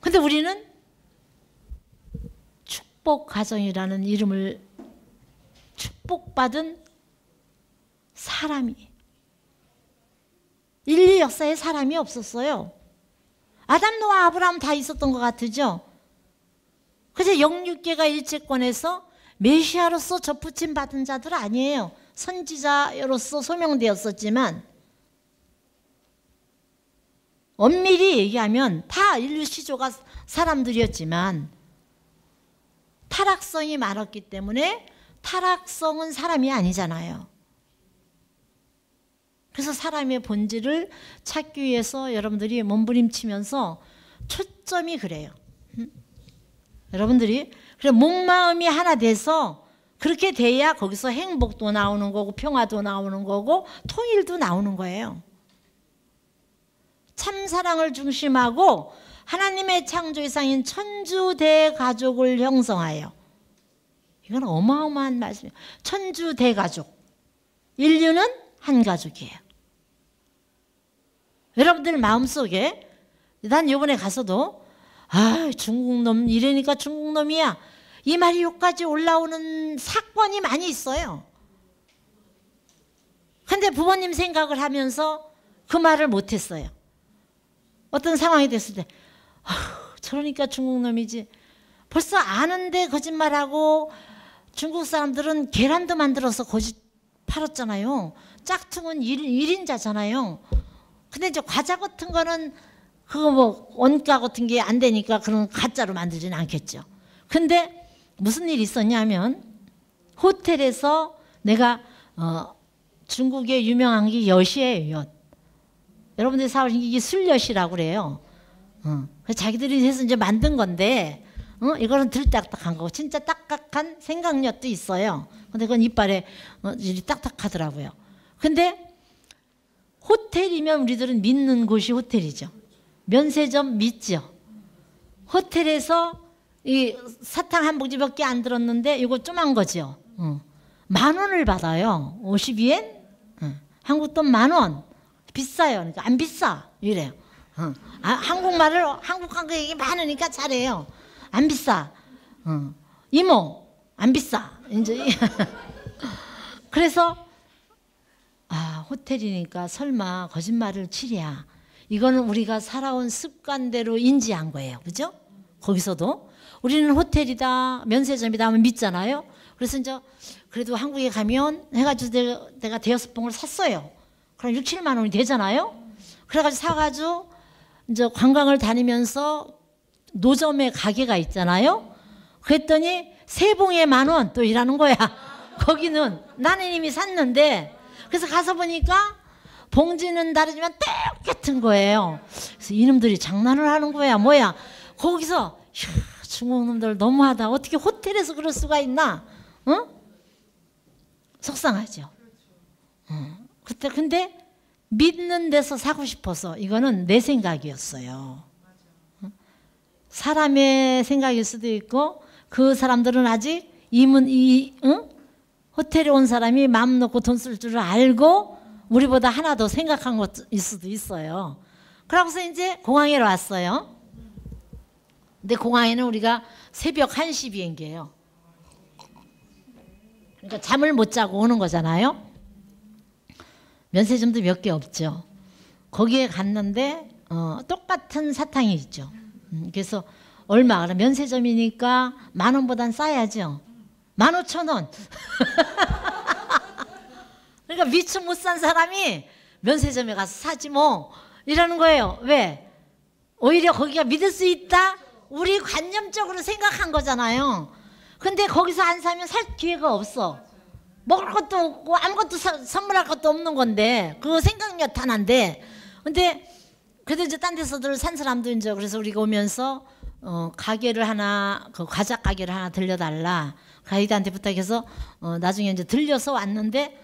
근데 우리는 축복 가정이라는 이름을 축복받은 사람이 인류 역사에 사람이 없었어요. 아담, 노아, 아브라함 다 있었던 것 같으죠? 그저 영육계가 일체권에서 메시아로서 접붙임 받은 자들 아니에요. 선지자로서 소명되었었지만 엄밀히 얘기하면 다 인류 시조가 사람들이었지만 타락성이 많았기 때문에 타락성은 사람이 아니잖아요. 그래서 사람의 본질을 찾기 위해서 여러분들이 몸부림치면서 초점이 그래요. 여러분들이 그래 목마음이 하나 돼서 그렇게 돼야 거기서 행복도 나오는 거고 평화도 나오는 거고 통일도 나오는 거예요. 참 사랑을 중심하고 하나님의 창조 이상인 천주 대가족을 형성하여 이건 어마어마한 말씀이에요. 천주 대가족. 인류는 한 가족이에요. 여러분들 마음속에 난 이번에 가서도 아 중국 놈 이러니까 중국 놈이야. 이 말이 여기까지 올라오는 사건이 많이 있어요. 근데 부모님 생각을 하면서 그 말을 못 했어요. 어떤 상황이 됐을 때, 아, 저러니까 중국 놈이지. 벌써 아는데 거짓말하고 중국 사람들은 계란도 만들어서 거짓 팔았잖아요. 짝퉁은 일, 일인자잖아요. 근데 이제 과자 같은 거는 그거 뭐 원가 같은 게 안 되니까 그런 가짜로 만들지는 않겠죠. 근데 무슨 일이 있었냐면 호텔에서 내가 어, 중국의 유명한 게 엿이에요. 엿. 여러분들이 사오신 게 이게 술엿이라고 그래요. 어. 자기들이 해서 이제 만든 건데 어? 이거는 들딱딱한 거고 진짜 딱딱한 생강엿도 있어요. 근데 그건 이빨에 어, 딱딱하더라고요. 근데 호텔이면 우리들은 믿는 곳이 호텔이죠. 면세점 믿죠. 호텔에서 이 사탕 한 봉지 몇 개 안 들었는데 이거 좀한 거죠. 어. 만 원을 받아요. 50엔? 어. 한국 돈 만 원. 비싸요. 그러니까 안 비싸. 이래요. 어. 아, 한국말을 한국 한국 얘기 많으니까 잘해요. 안 비싸. 어. 이모 안 비싸. 이제 그래서 아 호텔이니까 설마 거짓말을 치랴. 이거는 우리가 살아온 습관대로 인지한 거예요. 그죠? 거기서도 우리는 호텔이다 면세점이다 하면 믿잖아요. 그래서 이제 그래도 한국에 가면 해가지고 내가, 대여섯 봉을 샀어요. 그럼 6, 7만 원이 되잖아요. 그래가지고 사가지고 이제 관광을 다니면서 노점에 가게가 있잖아요. 그랬더니 세 봉에 만 원 또 일하는 거야. 거기는 나는 이미 샀는데 그래서 가서 보니까 봉지는 다르지만 똑같은 거예요. 그래서 이놈들이 장난을 하는 거야. 뭐야? 거기서 휴, 중국 놈들 너무하다. 어떻게 호텔에서 그럴 수가 있나? 어? 속상하죠. 어. 그때 근데 믿는 데서 사고 싶어서 이거는 내 생각이었어요. 어? 사람의 생각일 수도 있고 그 사람들은 아직 이문 이 응? 호텔에 온 사람이 마음 놓고 돈 쓸 줄을 알고 우리보다 하나 더 생각한 것일 수도 있어요. 그러고서 이제 공항에 왔어요. 근데 공항에는 우리가 새벽 1시 비행기예요. 그러니까 잠을 못 자고 오는 거잖아요. 면세점도 몇 개 없죠. 거기에 갔는데 어, 똑같은 사탕이 있죠. 음, 그래서 얼마? 면세점이니까 만 원보단 싸야죠. 만 오천 원. 그러니까 미처 못 산 사람이 면세점에 가서 사지 뭐 이러는 거예요. 왜? 오히려 거기가 믿을 수 있다? 우리 관념적으로 생각한 거잖아요. 근데 거기서 안 사면 살 기회가 없어. 먹을 것도 없고 아무것도 사, 선물할 것도 없는 건데 그거 생각력 하나인데 근데 그래도 이제 딴 데서들 산 사람도 이제 그래서 우리가 오면서 어, 가게를 하나 그 과자 가게를 하나 들려달라 가이드한테 부탁해서 어, 나중에 이제 들려서 왔는데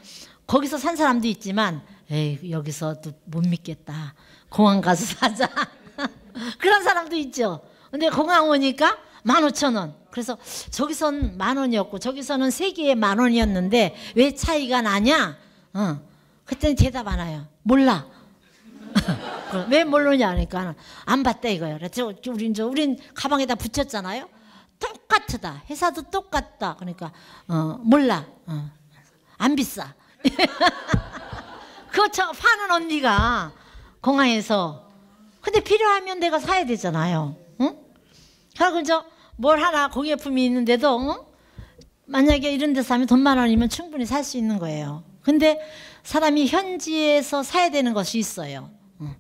거기서 산 사람도 있지만 에이 여기서 또못 믿겠다 공항 가서 사자 그런 사람도 있죠 근데 공항 오니까 만 오천 원 그래서 저기선 만 원이었고 저기서는 세 개에 만 원이었는데 왜 차이가 나냐? 어. 그때는 대답 안 해요. 몰라. 왜 모르냐 하니까 안 봤대 이거예요. 그래서 우린 저 우린 가방에다 붙였잖아요. 똑같다. 회사도 똑같다. 그러니까 어, 몰라. 어. 안 비싸. 그거 저 파는 언니가 공항에서 근데 필요하면 내가 사야 되잖아요. 응? 그래서 뭘 하나 공예품이 있는데도 어? 만약에 이런 데서 하면 돈 만 원이면 충분히 살 수 있는 거예요. 근데 사람이 현지에서 사야 되는 것이 있어요. 어.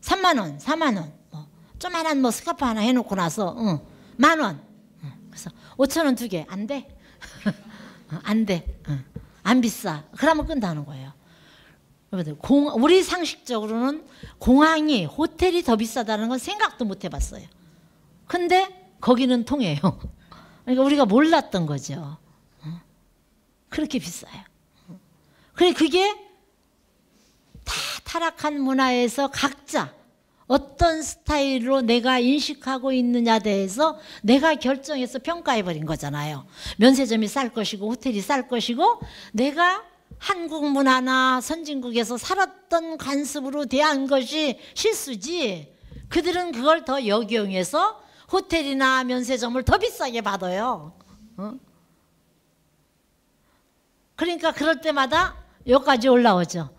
3만 원, 4만 원, 뭐 조만한 뭐 스카프 하나 해놓고 나서 어, 만 원. 어. 그래서 5천 원 두 개 안 돼? 어, 안 돼. 어. 안 비싸. 그러면 끈다는 거예요. 공, 우리 상식적으로는 공항이 호텔이 더 비싸다는 건 생각도 못 해봤어요. 근데 거기는 통해요. 그러니까 우리가 몰랐던 거죠. 어? 그렇게 비싸요. 그래 그게 다 타락한 문화에서 각자 어떤 스타일로 내가 인식하고 있느냐 대해서 내가 결정해서 평가해 버린 거잖아요. 면세점이 쌀 것이고 호텔이 쌀 것이고 내가 한국 문화나 선진국에서 살았던 관습으로 대한 것이 실수지. 그들은 그걸 더 역용해서 호텔이나 면세점을 더 비싸게 받아요. 어? 그러니까 그럴 때마다 여기까지 올라오죠.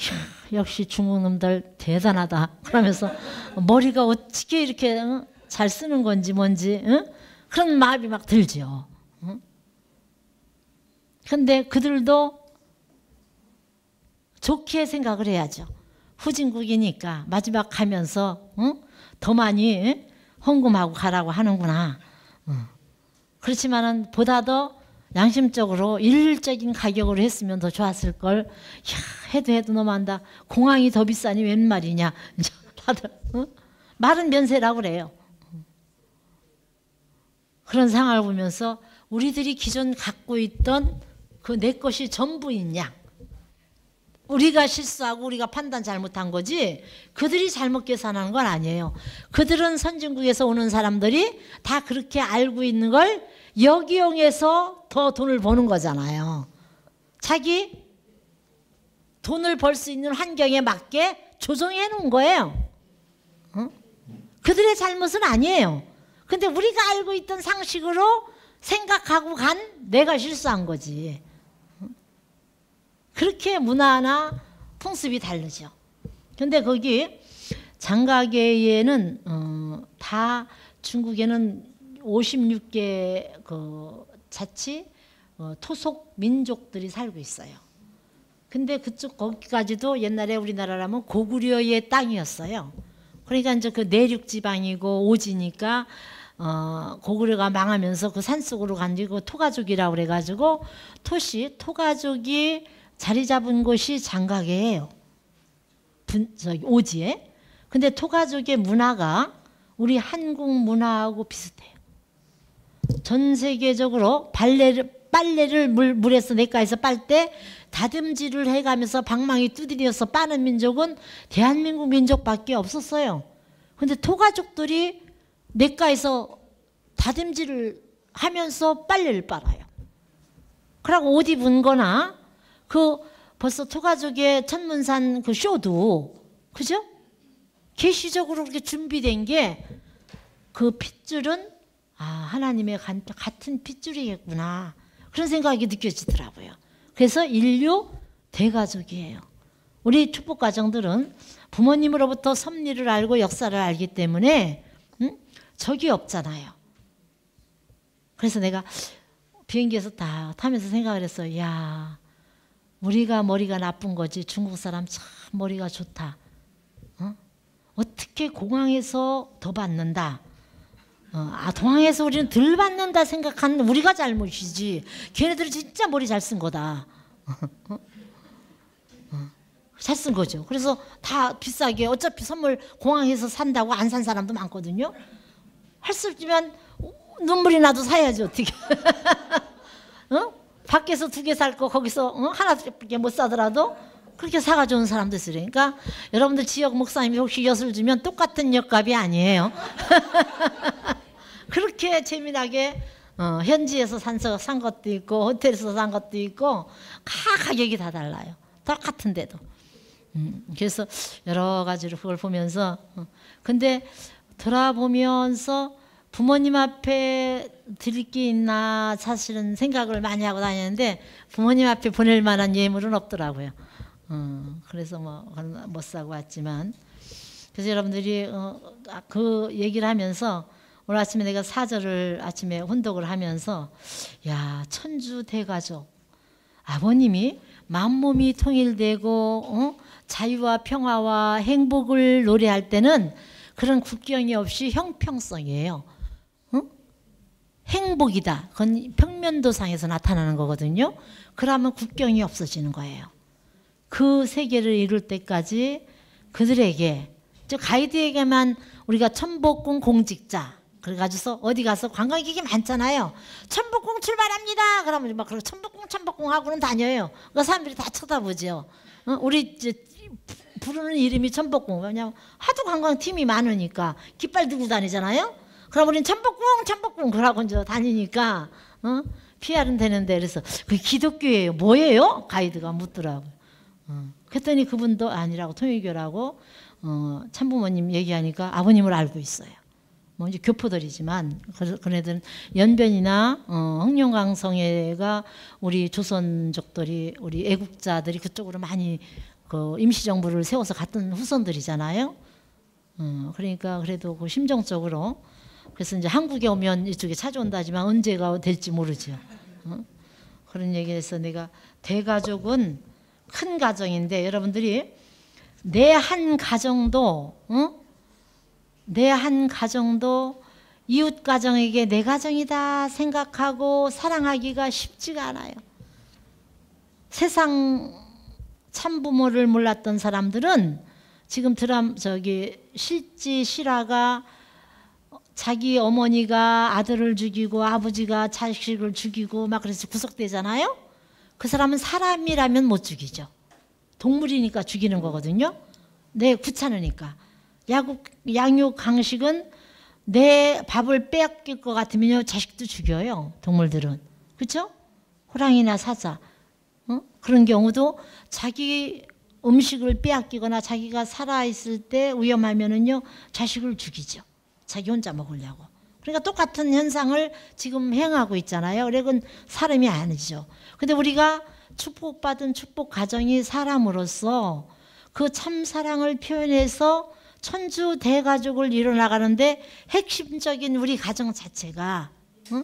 휴, 역시 중국 놈들 대단하다. 그러면서 머리가 어떻게 이렇게 어? 잘 쓰는 건지 뭔지 어? 그런 마음이 막 들죠. 어? 근데 그들도 좋게 생각을 해야죠. 후진국이니까 마지막 가면서 더 많이 헌금하고 가라고 하는구나. 어. 그렇지만은 보다 더 양심적으로 일률적인 가격으로 했으면 더 좋았을 걸. 야, 해도 해도 너무한다. 공항이 더 비싸니 웬 말이냐. 다들 어? 말은 면세라고 그래요. 그런 상황을 보면서 우리들이 기존 갖고 있던 그 내 것이 전부인 양. 우리가 실수하고 우리가 판단 잘못한 거지 그들이 잘못 계산하는 건 아니에요. 그들은 선진국에서 오는 사람들이 다 그렇게 알고 있는 걸 역이용해서 더 돈을 버는 거잖아요. 자기 돈을 벌 수 있는 환경에 맞게 조정해 놓은 거예요. 어? 그들의 잘못은 아니에요. 근데 우리가 알고 있던 상식으로 생각하고 간 내가 실수한 거지. 그렇게 문화나 풍습이 다르죠. 근데 거기 장가계에는 어, 다 중국에는 56개 그 자치 어, 토속 민족들이 살고 있어요. 근데 그쪽 거기까지도 옛날에 우리나라라면 고구려의 땅이었어요. 그러니까 이제 그 내륙 지방이고 오지니까 어, 고구려가 망하면서 그 산속으로 간지고 토가족이라고 그래가지고 토시 토가족이 자리 잡은 곳이 장가계예요. 분, 저기 오지에. 근데 토가족의 문화가 우리 한국 문화하고 비슷해요. 전 세계적으로 발레를 빨래를 물, 물에서 내가에서 빨 때 다듬질을 해가면서 방망이 두드려서 빠는 민족은 대한민국 민족밖에 없었어요. 근데 토가족들이 내가에서 다듬질을 하면서 빨래를 빨아요. 그러고 옷 입은 거나 그 벌써 토가족의 천문산 그 쇼도 그죠? 계시적으로 그렇게 준비된 게 그 핏줄은 아 하나님의 같은 핏줄이겠구나 그런 생각이 느껴지더라고요. 그래서 인류 대가족이에요. 우리 축복 가정들은 부모님으로부터 섭리를 알고 역사를 알기 때문에 음? 적이 없잖아요. 그래서 내가 비행기에서 다 타면서 생각을 했어. 야, 우리가 머리가 나쁜 거지 중국 사람 참 머리가 좋다. 어? 어떻게 공항에서 더 받는다. 어, 아 동항에서 우리는 덜 받는다 생각하는 우리가 잘못이지. 걔네들은 진짜 머리 잘 쓴 거다. 어? 어. 잘쓴 거죠. 그래서 다 비싸게 어차피 선물 공항에서 산다고 안 산 사람도 많거든요. 할수 있지만 눈물이 나도 사야지 어떻게. 어? 밖에서 두 개 살 거 거기서 어? 하나밖에 못 사더라도 그렇게 사가져온 사람도 있어요. 그러니까 여러분들 지역 목사님이 혹시 엿을 주면 똑같은 엿값이 아니에요. 그렇게 재미나게 어, 현지에서 산, 산 것도 있고 호텔에서 산 것도 있고 다 가격이 다 달라요. 똑같은데도. 음, 그래서 여러 가지로 그걸 보면서 어, 근데 돌아보면서 부모님 앞에 드릴 게 있나 사실은 생각을 많이 하고 다녔는데 부모님 앞에 보낼 만한 예물은 없더라고요. 어, 그래서 뭐 못 사고 왔지만 그래서 여러분들이 어, 그 얘기를 하면서 오늘 아침에 내가 사절을 아침에 혼독을 하면서 야 천주 대가족 아버님이 만몸이 통일되고 어? 자유와 평화와 행복을 노래할 때는 그런 국경이 없이 형평성이에요. 행복이다. 그건 평면도상에서 나타나는 거거든요. 그러면 국경이 없어지는 거예요. 그 세계를 이룰 때까지 그들에게 즉 가이드에게만 우리가 천복궁 공직자 그래가지고 어디 가서 관광객이 많잖아요. 천복궁 출발합니다. 그러면 막 그런 천복궁 천복궁 하고는 다녀요. 그 사람들이 다 쳐다보죠. 어? 우리 부르는 이름이 천복궁 왜냐면 하도 관광팀이 많으니까 깃발 들고 다니잖아요. 그럼 우리는 천복궁 천복궁 그러고 이제 다니니까 어? PR은 되는데 그래서 그 기독교예요. 뭐예요? 가이드가 묻더라고요. 어. 그랬더니 그분도 아니라고 통일교라고 어, 참부모님 얘기하니까 아버님을 알고 있어요. 뭐 이제 교포들이지만 그네들은 연변이나 어, 흥룡강성애가 우리 조선족들이 우리 애국자들이 그쪽으로 많이 그 임시정부를 세워서 갔던 후손들이잖아요. 어, 그러니까 그래도 그 심정적으로 그래서 이제 한국에 오면 이쪽에 찾아온다지만 언제가 될지 모르죠. 어? 그런 얘기에서 내가 대가족은 큰 가정인데 여러분들이 내 한 가정도 어? 내 한 가정도 이웃 가정에게 내 가정이다 생각하고 사랑하기가 쉽지가 않아요. 세상 참부모를 몰랐던 사람들은 지금 드람 저기 실지 실화가 자기 어머니가 아들을 죽이고 아버지가 자식을 죽이고 막 그래서 구속되잖아요. 그 사람은 사람이라면 못 죽이죠. 동물이니까 죽이는 거거든요. 내 귀찮으니까. 야구, 양육 강식은 내 밥을 빼앗길 것 같으면요 자식도 죽여요. 동물들은 그렇죠? 호랑이나 사자 어? 그런 경우도 자기 음식을 빼앗기거나 자기가 살아 있을 때 위험하면은요 자식을 죽이죠. 자기 혼자 먹으려고. 그러니까 똑같은 현상을 지금 행하고 있잖아요. 그건 사람이 아니죠. 근데 우리가 축복받은 축복 가정이 사람으로서 그 참 사랑을 표현해서 천주 대가족을 이뤄나가는데 핵심적인 우리 가정 자체가 어?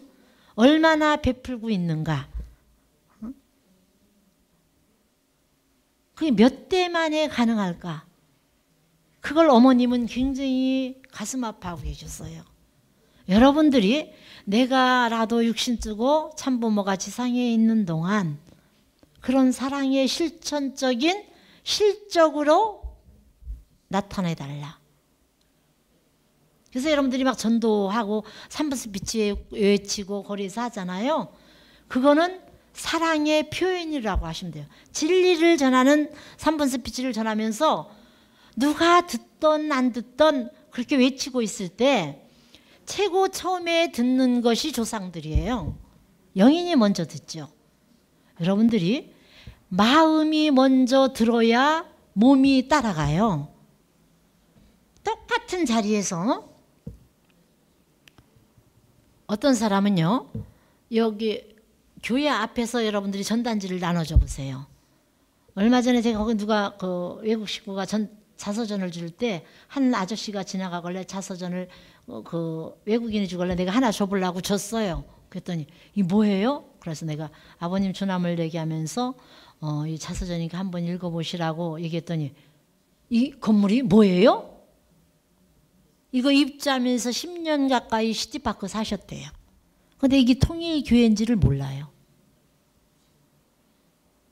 얼마나 베풀고 있는가. 어? 그게 몇 대 만에 가능할까? 그걸 어머님은 굉장히 가슴 아파하고 계셨어요. 여러분들이 내가라도 육신 뜨고 참부모가 지상에 있는 동안 그런 사랑의 실천적인 실적으로 나타내 달라. 그래서 여러분들이 막 전도하고 삼부스 빛이 외치고 거리에서 하잖아요. 그거는 사랑의 표현이라고 하시면 돼요. 진리를 전하는 삼분스 빛을 전하면서 누가 듣던 안 듣던 그렇게 외치고 있을 때 최고 처음에 듣는 것이 조상들이에요. 영인이 먼저 듣죠. 여러분들이 마음이 먼저 들어야 몸이 따라가요. 똑같은 자리에서 어떤 사람은요, 여기 교회 앞에서 여러분들이 전단지를 나눠줘 보세요. 얼마 전에 제가 거기 누가 그 외국 식구가 전 자서전을 줄 때 한 아저씨가 지나가길래 자서전을 어, 그 외국인이 주길래 내가 하나 줘보려고 줬어요. 그랬더니 이 뭐예요? 그래서 내가 아버님 주남을 얘기하면서 어, 이 자서전이니까 한번 읽어보시라고 얘기했더니 이 건물이 뭐예요? 이거 입주하면서 10년 가까이 시티파크 사셨대요. 근데 이게 통일교회인지를 몰라요.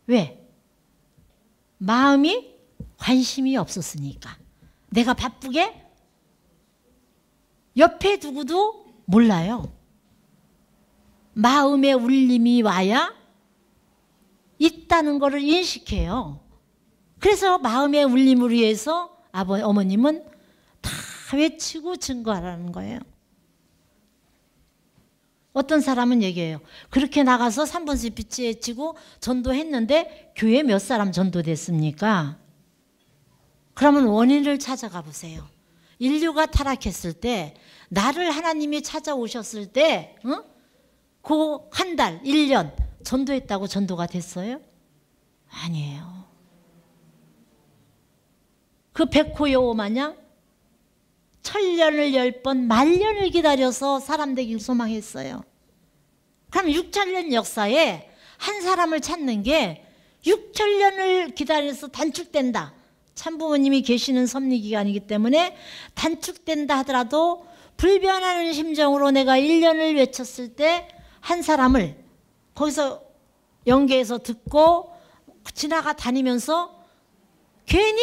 왜? 마음이 관심이 없었으니까. 내가 바쁘게 옆에 두고도 몰라요. 마음의 울림이 와야 있다는 것을 인식해요. 그래서 마음의 울림을 위해서 아버 어머님은 다 외치고 증거하라는 거예요. 어떤 사람은 얘기해요. 그렇게 나가서 3번씩 빛이 외치고 전도했는데 교회 몇 사람 전도됐습니까? 그러면 원인을 찾아가 보세요. 인류가 타락했을 때 나를 하나님이 찾아오셨을 때 어? 그한 달, 1년 전도했다고 전도가 됐어요? 아니에요. 그 백호여우 마냥 천년을 열 번, 만년을 기다려서 사람 되길 소망했어요. 그럼 6천년 역사에 한 사람을 찾는 게 6천년을 기다려서 단축된다. 참부모님이 계시는 섭리기간이기 때문에 단축된다 하더라도 불변하는 심정으로 내가 1년을 외쳤을 때 한 사람을 거기서 연계해서 듣고 지나가 다니면서 괜히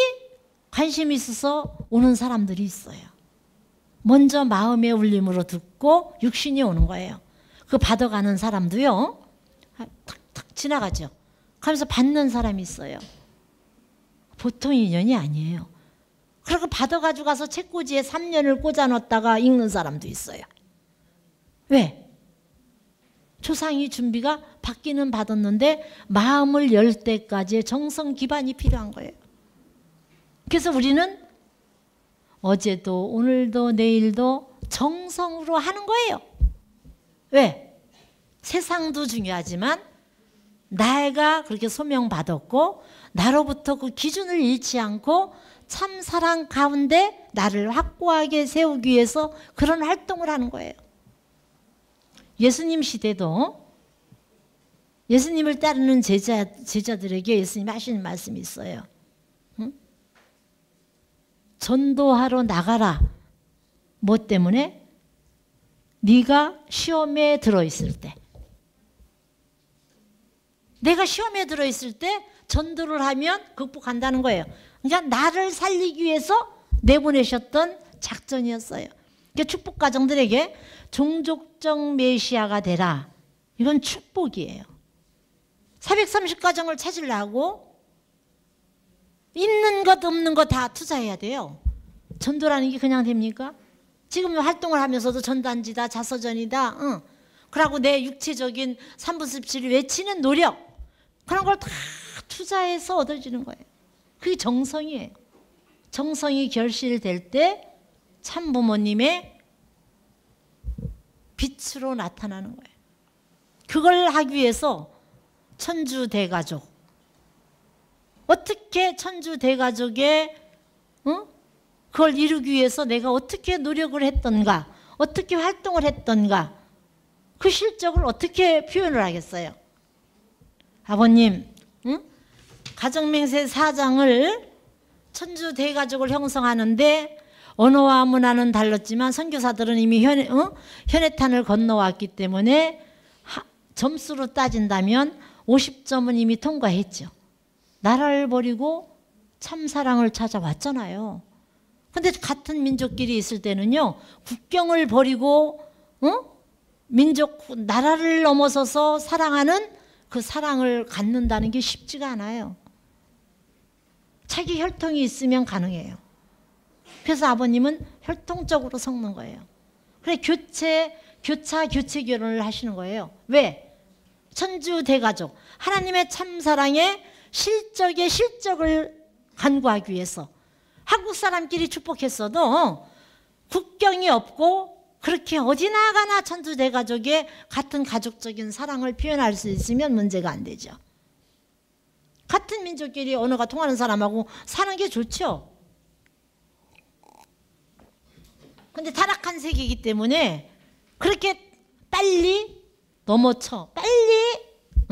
관심이 있어서 오는 사람들이 있어요. 먼저 마음의 울림으로 듣고 육신이 오는 거예요. 그 받아가는 사람도요. 탁탁 지나가죠. 그러면서 받는 사람이 있어요. 보통 인연이 아니에요. 그리고 받아가지고 가서 책꽂이에 3년을 꽂아 놓다가 읽는 사람도 있어요. 왜? 조상이 준비가 받기는 받았는데 마음을 열 때까지의 정성 기반이 필요한 거예요. 그래서 우리는 어제도 오늘도 내일도 정성으로 하는 거예요. 왜? 세상도 중요하지만 내가 그렇게 소명받았고 나로부터 그 기준을 잃지 않고 참 사랑 가운데 나를 확고하게 세우기 위해서 그런 활동을 하는 거예요. 예수님 시대도 예수님을 따르는 제자, 제자들에게 예수님 하시는 말씀이 있어요. 응? 전도하러 나가라. 뭐 때문에? 네가 시험에 들어 있을 때 내가 시험에 들어 있을 때 전도를 하면 극복한다는 거예요. 그러니까 나를 살리기 위해서 내보내셨던 작전이었어요. 그러니까 축복 가정들에게 종족적 메시아가 되라. 이건 축복이에요. 430 가정을 찾으려고 있는 것 없는 것 다 투자해야 돼요. 전도라는 게 그냥 됩니까? 지금 활동을 하면서도 전단지다 자서전이다. 응. 그러고 내 육체적인 삼부습치를 외치는 노력 그런 걸 다 투자해서 얻어지는 거예요. 그게 정성이에요. 정성이 결실될 때 참부모님의 빛으로 나타나는 거예요. 그걸 하기 위해서 천주 대가족 어떻게 천주 대가족의 어? 그걸 이루기 위해서 내가 어떻게 노력을 했던가 어떻게 활동을 했던가 그 실적을 어떻게 표현을 하겠어요? 아버님 응? 가정맹세 사장을 천주 대가족을 형성하는데 언어와 문화는 달랐지만 선교사들은 이미 현, 어? 현해탄을 건너왔기 때문에 하, 점수로 따진다면 50점은 이미 통과했죠. 나라를 버리고 참 사랑을 찾아왔잖아요. 근데 같은 민족끼리 있을 때는요, 국경을 버리고, 어? 민족, 나라를 넘어서서 사랑하는 그 사랑을 갖는다는 게 쉽지가 않아요. 자기 혈통이 있으면 가능해요. 그래서 아버님은 혈통적으로 섞는 거예요. 그래 교체, 교차, 교체 결혼을 하시는 거예요. 왜? 천주 대가족, 하나님의 참사랑의 실적의 실적을 간구하기 위해서 한국 사람끼리 축복했어도 국경이 없고 그렇게 어디 나 가나 천주 대 가족의 같은 가족적인 사랑을 표현할 수 있으면 문제가 안 되죠. 같은 민족끼리 언어가 통하는 사람하고 사는 게 좋죠. 근데 타락한 세계이기 때문에 그렇게 빨리 넘어쳐 빨리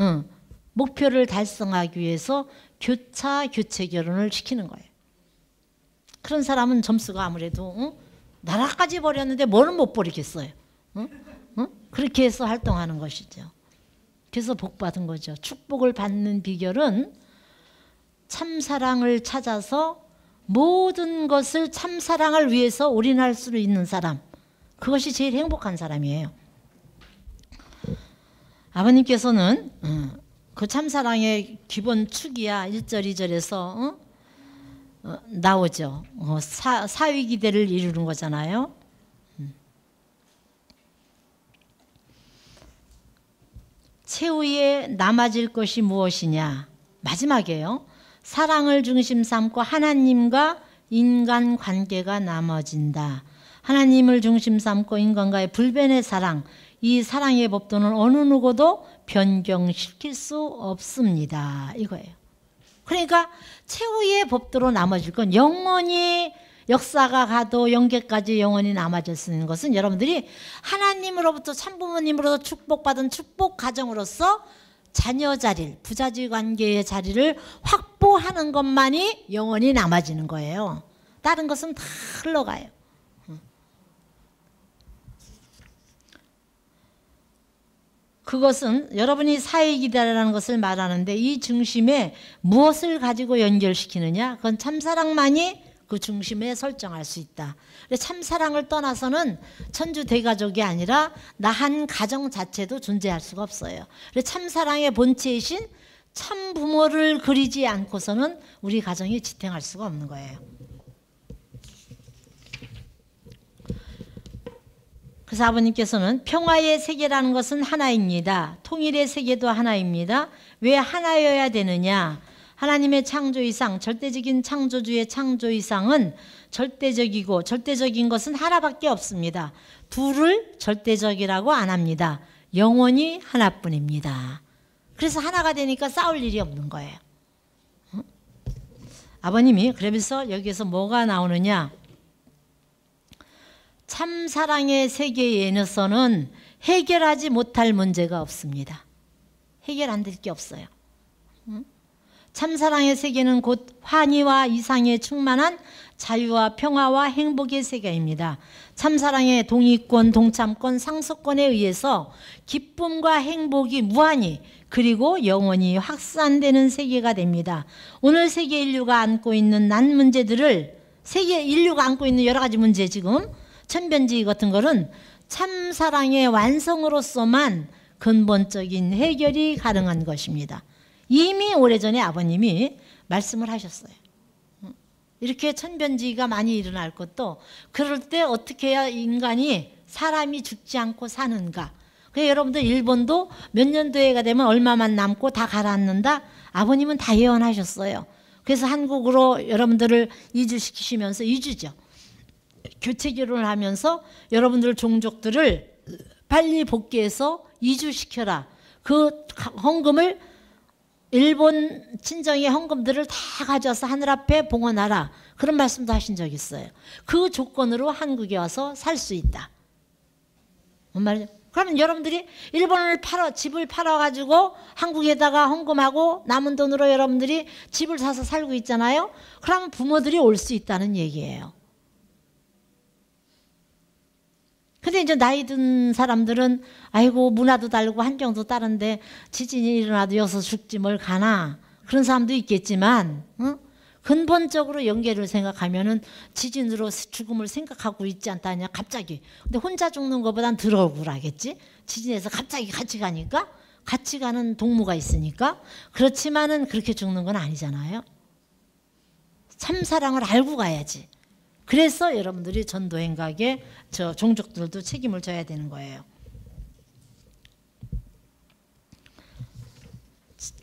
응, 목표를 달성하기 위해서 교차 교체 결혼을 시키는 거예요. 그런 사람은 점수가 아무래도 응? 나라까지 버렸는데 뭐는 못 버리겠어요. 응? 응? 그렇게 해서 활동하는 것이죠. 그래서 복 받은 거죠. 축복을 받는 비결은 참 사랑을 찾아서 모든 것을 참 사랑을 위해서 올인할 수 있는 사람. 그것이 제일 행복한 사람이에요. 아버님께서는 그 참사랑의 기본 축이야 1절 2절에서 어, 나오죠. 어, 사, 사위 기대를 이루는 거잖아요. 음. 최후에 남아질 것이 무엇이냐? 마지막이에요. 사랑을 중심 삼고 하나님과 인간 관계가 남아진다. 하나님을 중심 삼고 인간과의 불변의 사랑, 이 사랑의 법도는 어느 누구도 변경시킬 수 없습니다. 이거예요. 그러니까 최후의 법도로 남아질 건 영원히 역사가 가도 영계까지 영원히 있는 것은 여러분들이 하나님으로부터 참부모님으로부터 축복받은 축복 가정으로서 자녀 자리를 부자지 관계의 자리를 확보하는 것만이 영원히 남아지는 거예요. 다른 것은 다 흘러가요. 그것은 여러분이 사익이다라는 것을 말하는데 이 중심에 무엇을 가지고 연결시키느냐? 그건 참사랑만이 그 중심에 설정할 수 있다. 참사랑을 떠나서는 천주 대가족이 아니라 나 한 가정 자체도 존재할 수가 없어요. 참사랑의 본체이신 참 부모를 그리지 않고서는 우리 가정이 지탱할 수가 없는 거예요. 그래서 아버님께서는 평화의 세계라는 것은 하나입니다. 통일의 세계도 하나입니다. 왜 하나여야 되느냐? 하나님의 창조 이상, 절대적인 창조주의 창조 이상은 절대적이고 절대적인 것은 하나밖에 없습니다. 둘을 절대적이라고 안 합니다. 영원히 하나뿐입니다. 그래서 하나가 되니까 싸울 일이 없는 거예요. 아버님이 그러면서 여기서 뭐가 나오느냐? 참 사랑의 세계에서는 해결하지 못할 문제가 없습니다. 해결 안 될 게 없어요. 참사랑의 세계는 곧 환희와 이상에 충만한 자유와 평화와 행복의 세계입니다. 참사랑의 동의권, 동참권, 상속권에 의해서 기쁨과 행복이 무한히 그리고 영원히 확산되는 세계가 됩니다. 오늘 세계 인류가 안고 있는 난 문제들을 세계 인류가 안고 있는 여러 가지 문제 지금 천변지 같은 거는 참 사랑의 완성으로서만 근본적인 해결이 가능한 것입니다. 이미 오래전에 아버님이 말씀을 하셨어요. 이렇게 천변지가 많이 일어날 것도 그럴 때 어떻게 해야 인간이 사람이 죽지 않고 사는가. 그 여러분들 일본도 몇 년도에가 되면 얼마만 남고 다 가라앉는다. 아버님은 다 예언하셨어요. 그래서 한국으로 여러분들을 이주시키시면서 이주죠. 교체 결혼을 하면서 여러분들 종족들을 빨리 복귀해서 이주시켜라. 그 헌금을 일본 친정의 헌금들을 다 가져와서 하늘 앞에 봉헌하라. 그런 말씀도 하신 적 있어요. 그 조건으로 한국에 와서 살 수 있다. 뭔 말이죠? 그러면 여러분들이 일본을 팔아 집을 팔아 가지고 한국에다가 헌금하고 남은 돈으로 여러분들이 집을 사서 살고 있잖아요. 그러면 부모들이 올 수 있다는 얘기예요. 근데 이제 나이 든 사람들은 아이고 문화도 다르고 환경도 다른데 지진이 일어나도 여기서 죽지 뭘 가나? 그런 사람도 있겠지만 어? 근본적으로 연계를 생각하면은 지진으로 죽음을 생각하고 있지 않다냐 갑자기. 근데 혼자 죽는 것보단 덜 억울하겠지? 지진에서 갑자기 같이 가니까? 같이 가는 동무가 있으니까? 그렇지만은 그렇게 죽는 건 아니잖아요. 참 사랑을 알고 가야지 그래서 여러분들이 전도 행각에 저 종족들도 책임을 져야 되는 거예요.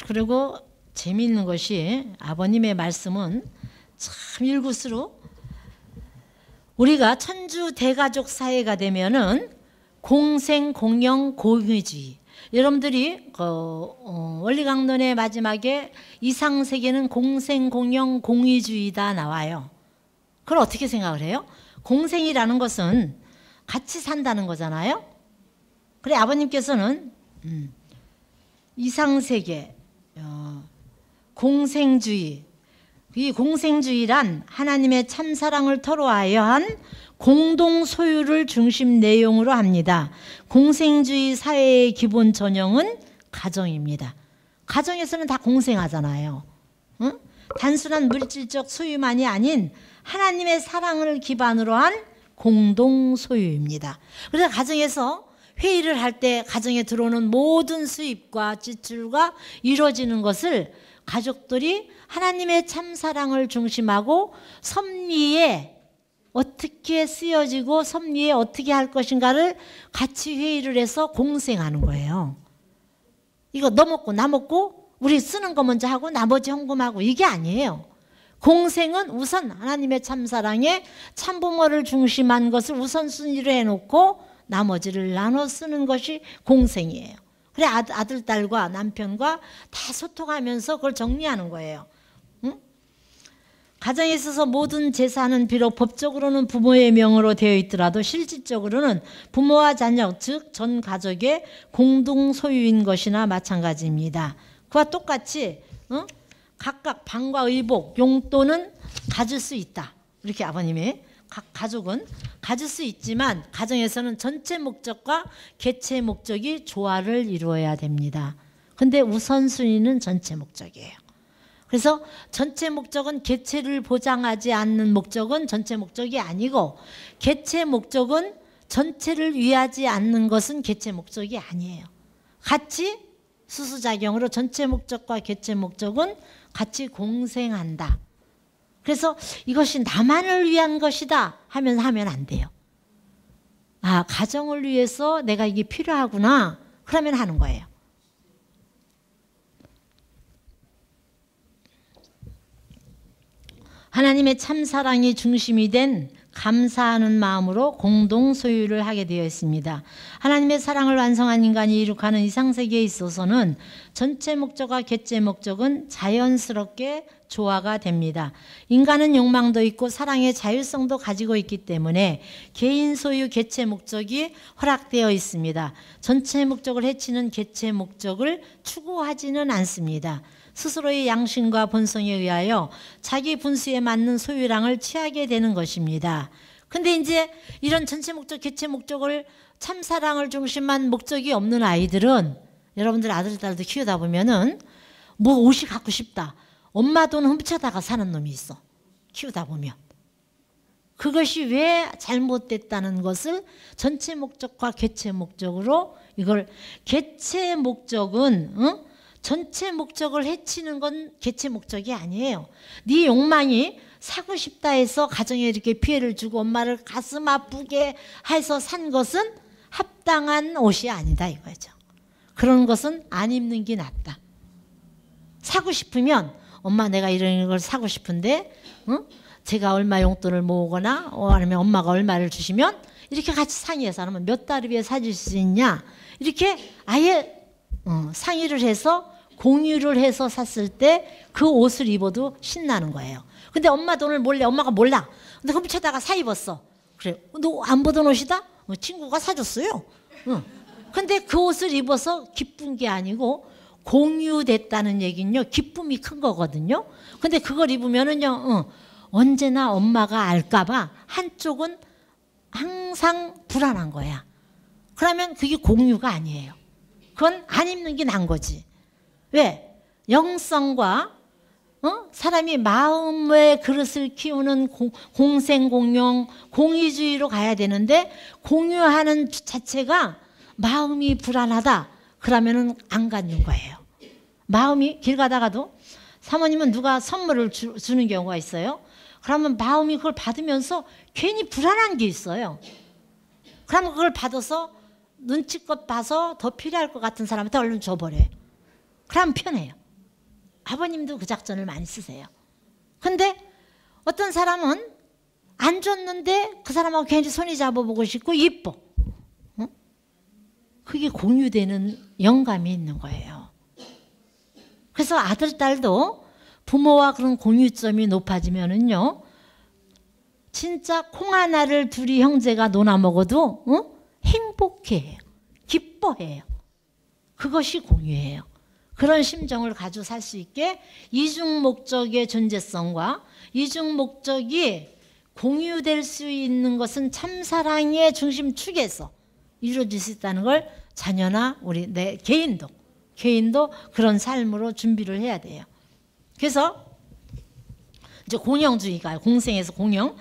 그리고 재미있는 것이 아버님의 말씀은 참 일구스로 우리가 천주 대가족 사회가 되면은 공생 공영 공유주의 여러분들이 그 어, 원리강론의 마지막에 이상 세계는 공생 공영 공의주의다 나와요. 그걸 어떻게 생각을 해요? 공생이라는 것은 같이 산다는 거잖아요. 그래 아버님께서는 음, 이상세계, 어, 공생주의, 이 공생주의란 하나님의 참사랑을 토로하여 한 공동 소유를 중심 내용으로 합니다. 공생주의 사회의 기본 전형은 가정입니다. 가정에서는 다 공생하잖아요. 응? 단순한 물질적 소유만이 아닌 하나님의 사랑을 기반으로 한 공동 소유입니다. 그래서 가정에서 회의를 할 때 가정에 들어오는 모든 수입과 지출과 이루어지는 것을 가족들이 하나님의 참 사랑을 중심하고 섭리에 어떻게 쓰여지고 섭리에 어떻게 할 것인가를 같이 회의를 해서 공생하는 거예요. 이거 너 먹고 나 먹고 우리 쓰는 거 먼저 하고 나머지 헌금하고 이게 아니에요. 공생은 우선 하나님의 참사랑에 참부모를 중심한 것을 우선순위로 해놓고 나머지를 나눠 쓰는 것이 공생이에요. 그래 아들, 딸과 남편과 다 소통하면서 그걸 정리하는 거예요. 응? 가정에 있어서 모든 재산은 비록 법적으로는 부모의 명으로 되어 있더라도 실질적으로는 부모와 자녀 즉 전 가족의 공동 소유인 것이나 마찬가지입니다. 그와 똑같이 응? 각각 방과 의복, 용돈은 가질 수 있다. 이렇게 아버님이 각 가족은 가질 수 있지만 가정에서는 전체 목적과 개체 목적이 조화를 이루어야 됩니다. 근데 우선순위는 전체 목적이에요. 그래서 전체 목적은 개체를 보장하지 않는 목적은 전체 목적이 아니고 개체 목적은 전체를 위하지 않는 것은 개체 목적이 아니에요. 같이 수수작용으로 전체 목적과 개체 목적은 같이 공생한다. 그래서 이것이 나만을 위한 것이다 하면 하면 안 돼요. 아, 가정을 위해서 내가 이게 필요하구나. 그러면 하는 거예요. 하나님의 참 사랑이 중심이 된 감사하는 마음으로 공동 소유를 하게 되어 있습니다. 하나님의 사랑을 완성한 인간이 이룩하는 이상세계에 있어서는 전체 목적과 개체 목적은 자연스럽게 조화가 됩니다. 인간은 욕망도 있고 사랑의 자율성도 가지고 있기 때문에 개인 소유 개체 목적이 허락되어 있습니다. 전체 목적을 해치는 개체 목적을 추구하지는 않습니다. 스스로의 양심과 본성에 의하여 자기 분수에 맞는 소유량을 취하게 되는 것입니다. 근데 이제 이런 전체 목적, 개체 목적을 참사랑을 중심한 목적이 없는 아이들은 여러분들 아들, 딸도 키우다 보면은 뭐 옷이 갖고 싶다. 엄마 돈 훔쳐다가 사는 놈이 있어. 키우다 보면. 그것이 왜 잘못됐다는 것을 전체 목적과 개체 목적으로 이걸 개체 목적은 응? 전체 목적을 해치는 건 개체 목적이 아니에요. 네 욕망이 사고 싶다 해서 가정에 이렇게 피해를 주고 엄마를 가슴 아프게 해서 산 것은 합당한 옷이 아니다 이거죠. 그런 것은 안 입는 게 낫다. 사고 싶으면 엄마 내가 이런 걸 사고 싶은데 응? 제가 얼마 용돈을 모으거나 어, 아니면 엄마가 얼마를 주시면 이렇게 같이 상의해서 하면 몇 달을 사줄 수 있냐 이렇게 아예 어, 상의를 해서 공유를 해서 샀을 때 그 옷을 입어도 신나는 거예요. 근데 엄마 돈을 몰래 엄마가 몰라. 근데 훔쳐다가 사 입었어. 그래 너 안 보던 옷이다? 어, 친구가 사줬어요. 어. 근데 그 옷을 입어서 기쁜 게 아니고 공유됐다는 얘기는요 기쁨이 큰 거거든요. 근데 그걸 입으면은요 어, 언제나 엄마가 알까봐 한쪽은 항상 불안한 거야. 그러면 그게 공유가 아니에요. 그건 안 입는 게 난 거지. 왜? 영성과 어? 사람이 마음의 그릇을 키우는 공, 공생공용, 공의주의로 가야 되는데 공유하는 자체가 마음이 불안하다. 그러면은 안 갖는 거예요. 마음이 길 가다가도 사모님은 누가 선물을 주, 는 경우가 있어요. 그러면 마음이 그걸 받으면서 괜히 불안한 게 있어요. 그러면 그걸 받아서 눈치껏 봐서 더 필요할 것 같은 사람한테 얼른 줘버려요. 그럼 편해요. 아버님도 그 작전을 많이 쓰세요. 근데 어떤 사람은 안 줬는데 그 사람하고 괜히 손이 잡아보고 싶고 이뻐. 응? 그게 공유되는 영감이 있는 거예요. 그래서 아들, 딸도 부모와 그런 공유점이 높아지면은요, 진짜 콩 하나를 둘이 형제가 논아 먹어도 어? 행복해요. 기뻐해요. 그것이 공유예요. 그런 심정을 가지고 살 수 있게 이중 목적의 존재성과 이중 목적이 공유될 수 있는 것은 참사랑의 중심축에서 이루어질 수 있다는 걸 자녀나 우리 내 개인도 개인도 그런 삶으로 준비를 해야 돼요. 그래서 이제 공영주의가 공생에서 공영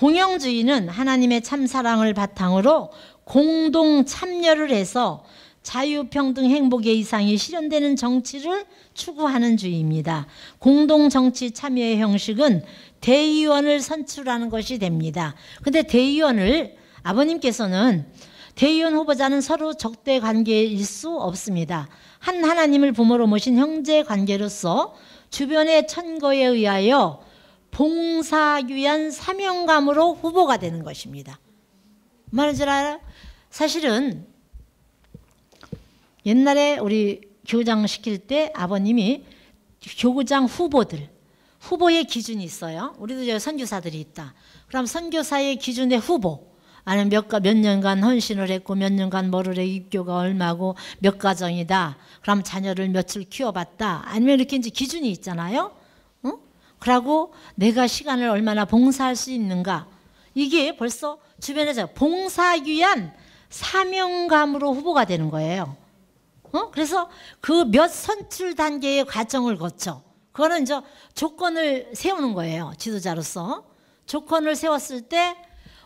공영주의는 하나님의 참 사랑을 바탕으로 공동 참여를 해서 자유 평등 행복의 이상이 실현되는 정치를 추구하는 주의입니다. 공동 정치 참여의 형식은 대의원을 선출하는 것이 됩니다. 근데 대의원을 아버님께서는 대의원 후보자는 서로 적대 관계일 수 없습니다. 한 하나님을 부모로 모신 형제 관계로서 주변의 천거에 의하여 봉사위한 사명감으로 후보가 되는 것입니다. 알아요? 사실은 옛날에 우리 교장 시킬 때 아버님이 교구장 후보들 후보의 기준이 있어요. 우리도 저 선교사들이 있다. 그럼 선교사의 기준의 후보 아니면 몇, 몇 년간 헌신을 했고 몇 년간 뭐를 해 입교가 얼마고 몇 가정이다. 그럼 자녀를 며칠 키워봤다. 아니면 이렇게 이제 기준이 있잖아요. 어? 그러고 내가 시간을 얼마나 봉사할 수 있는가. 이게 벌써 주변에서 봉사 위한 사명감으로 후보가 되는 거예요. 어? 그래서 그 몇 선출 단계의 과정을 거쳐. 그거는 이제 조건을 세우는 거예요. 지도자로서. 조건을 세웠을 때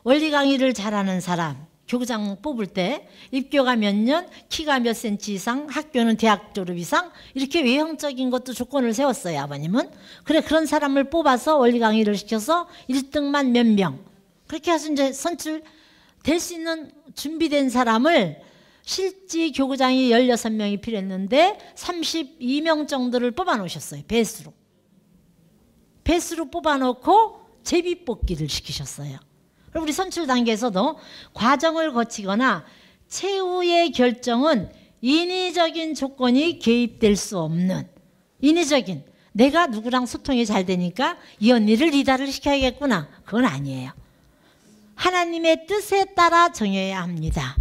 원리 강의를 잘하는 사람, 교구장 뽑을 때 입교가 몇 년, 키가 몇 센치 이상, 학교는 대학 졸업 이상 이렇게 외형적인 것도 조건을 세웠어요. 아버님은. 그래 그런 사람을 뽑아서 원리 강의를 시켜서 1등만 몇 명. 그렇게 해서 이제 선출 될 수 있는 준비된 사람을 실지 교구장이 16명이 필요했는데 32명 정도를 뽑아 놓으셨어요. 배수로. 배수로 뽑아 놓고 제비 뽑기를 시키셨어요. 우리 선출 단계에서도 과정을 거치거나 최후의 결정은 인위적인 조건이 개입될 수 없는 인위적인 내가 누구랑 소통이 잘 되니까 이 언니를 리더를 시켜야겠구나. 그건 아니에요. 하나님의 뜻에 따라 정해야 합니다.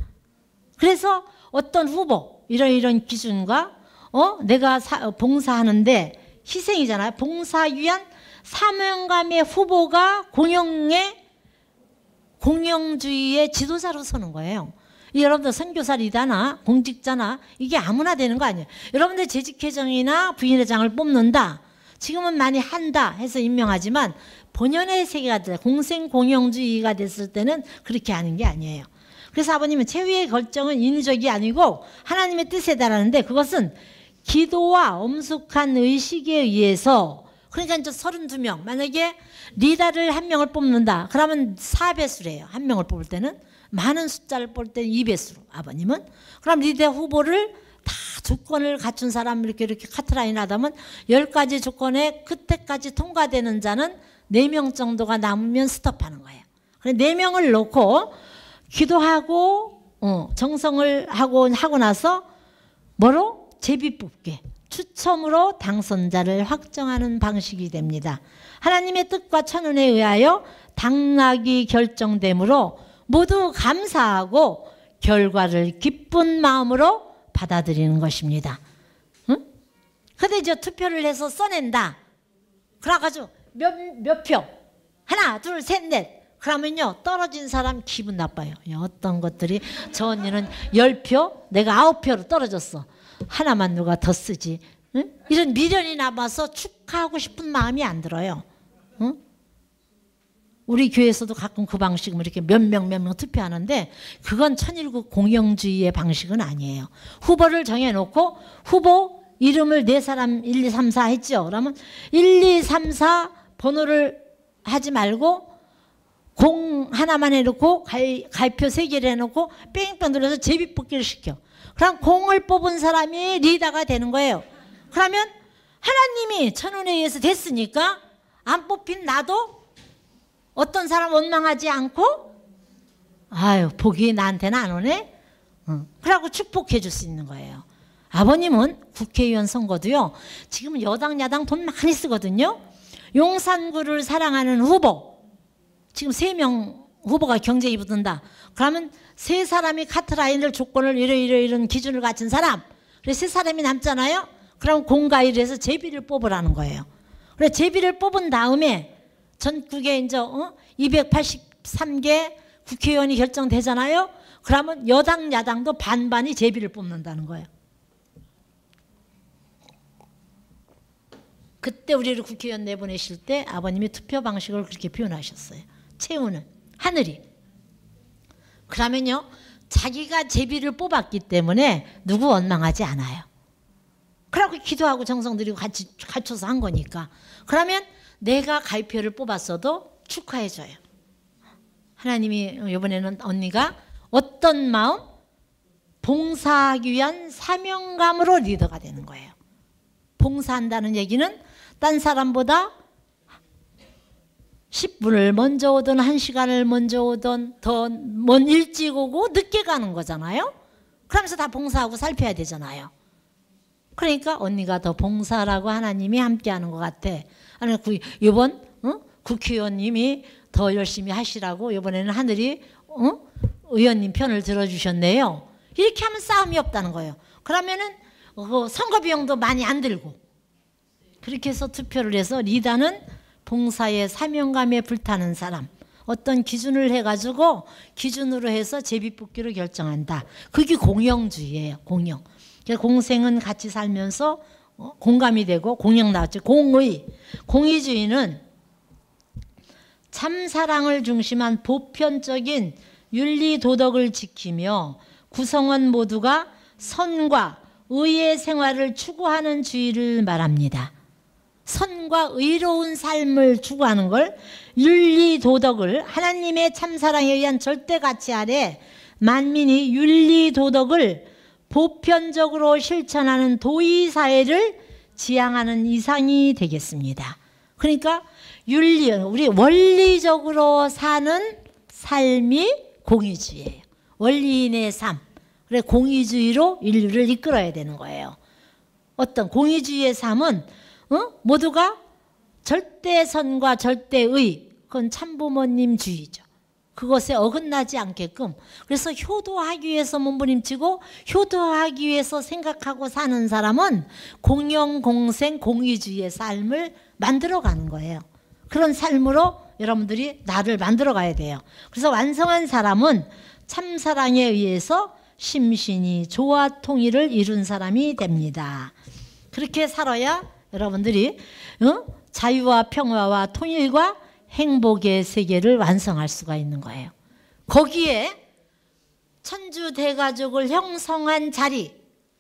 그래서 어떤 후보 이런 이런 기준과 어 내가 사, 봉사하는데 희생이잖아요. 봉사 위한 사명감의 후보가 공영의 공영주의의 지도자로 서는 거예요. 여러분들 선교사 리다나 공직자나 이게 아무나 되는 거 아니에요. 여러분들 재직회장이나 부인회장을 뽑는다. 지금은 많이 한다 해서 임명하지만 본연의 세계가 돼 공생 공영주의가 됐을 때는 그렇게 하는 게 아니에요. 그래서 아버님은 최후의 결정은 인위적이 아니고 하나님의 뜻에 달하는데 그것은 기도와 엄숙한 의식에 의해서 그러니까 이제 32명. 만약에 리더를 한 명을 뽑는다. 그러면 4배수래요. 한 명을 뽑을 때는. 많은 숫자를 뽑을 때는 2배수로 아버님은. 그럼 리더 후보를 다 조건을 갖춘 사람 이렇게 이렇게 카트라인 하다면 10가지 조건에 끝에까지 통과되는 자는 4명 정도가 남으면 스톱하는 거예요. 그래 4명을 놓고 기도하고 어, 정성을 하고 하고 나서 뭐로? 제비 뽑기 추첨으로 당선자를 확정하는 방식이 됩니다. 하나님의 뜻과 천운에 의하여 당락이 결정되므로 모두 감사하고 결과를 기쁜 마음으로 받아들이는 것입니다. 응? 근데 이제 투표를 해서 써낸다. 그래가지고 몇, 몇 표? 하나, 둘, 셋, 넷. 그러면요, 떨어진 사람 기분 나빠요. 어떤 것들이 저 언니는 열표 내가 아홉 표로 떨어졌어. 하나만 누가 더 쓰지. 응? 이런 미련이 남아서 축하하고 싶은 마음이 안 들어요. 응? 우리 교회에서도 가끔 그 방식으로 이렇게 몇명 몇 명 투표하는데 그건 천일국 공영주의의 방식은 아니에요. 후보를 정해놓고 후보 이름을 네 사람 1, 2, 3, 4 했죠. 그러면 1, 2, 3, 4 번호를 하지 말고 공 하나만 해놓고 갈, 갈표 세 개를 해놓고 뺑뺑 돌려서 제비 뽑기를 시켜. 그럼 공을 뽑은 사람이 리더가 되는 거예요. 그러면 하나님이 천운에 의해서 됐으니까 안 뽑힌 나도 어떤 사람 원망하지 않고 아유 복이 나한테는 안 오네. 응. 그러고 축복해 줄 수 있는 거예요. 아버님은 국회의원 선거도요. 지금 여당 야당 돈 많이 쓰거든요. 용산구를 사랑하는 후보 지금 세명 후보가 경쟁이 붙는다. 그러면 세 사람이 카트 라인을 조건을 이러 이러 이런 기준을 갖춘 사람. 그래서 세 사람이 남잖아요. 그럼 공가위를 해서 제비를 뽑으라는 거예요. 그래 제비를 뽑은 다음에 전국에 이제 어? 283개 국회의원이 결정되잖아요. 그러면 여당 야당도 반반이 제비를 뽑는다는 거예요. 그때 우리를 국회의원 내보내실 때 아버님이 투표 방식을 그렇게 표현하셨어요. 채우는 하늘이. 그러면요. 자기가 제비를 뽑았기 때문에 누구 원망하지 않아요. 그러고 기도하고 정성 들이고 같이 갖춰서 한 거니까. 그러면 내가 갈표를 뽑았어도 축하해 줘요. 하나님이 이번에는 언니가 어떤 마음? 봉사하기 위한 사명감으로 리더가 되는 거예요. 봉사한다는 얘기는 딴 사람보다 10분을 먼저 오든 1시간을 먼저 오든 더 먼 일찍 오고 늦게 가는 거잖아요. 그러면서 다 봉사하고 살펴야 되잖아요. 그러니까 언니가 더 봉사라고 하나님이 함께하는 것 같아. 아니 그 이번 어? 국회의원님이 더 열심히 하시라고 이번에는 하늘이 어? 의원님 편을 들어주셨네요. 이렇게 하면 싸움이 없다는 거예요. 그러면은 그 선거 비용도 많이 안 들고 그렇게 해서 투표를 해서 리다는 봉사의 사명감에 불타는 사람 어떤 기준을 해가지고 기준으로 해서 제비뽑기로 결정한다. 그게 공영주의예요. 공영. 공생은 같이 살면서 어, 공감이 되고 공영 나왔죠. 공의. 공의주의는 참사랑을 중심한 보편적인 윤리 도덕을 지키며 구성원 모두가 선과 의의 생활을 추구하는 주의를 말합니다. 선과 의로운 삶을 추구하는 걸 윤리 도덕을 하나님의 참사랑에 의한 절대 가치 아래 만민이 윤리 도덕을 보편적으로 실천하는 도의 사회를 지향하는 이상이 되겠습니다. 그러니까 윤리 우리 원리적으로 사는 삶이 공의주의예요. 원리인의 삶. 그래 공의주의로 인류를 이끌어야 되는 거예요. 어떤 공의주의의 삶은 어? 모두가 절대선과 절대의 그건 참부모님 주의죠. 그것에 어긋나지 않게끔 그래서 효도하기 위해서 몸부림치고 효도하기 위해서 생각하고 사는 사람은 공영 공생 공의주의의 삶을 만들어가는 거예요. 그런 삶으로 여러분들이 나를 만들어 가야 돼요. 그래서 완성한 사람은 참사랑에 의해서 심신이 조화 통일을 이룬 사람이 됩니다. 그렇게 살아야 여러분들이 어? 자유와 평화와 통일과 행복의 세계를 완성할 수가 있는 거예요. 거기에 천주 대가족을 형성한 자리,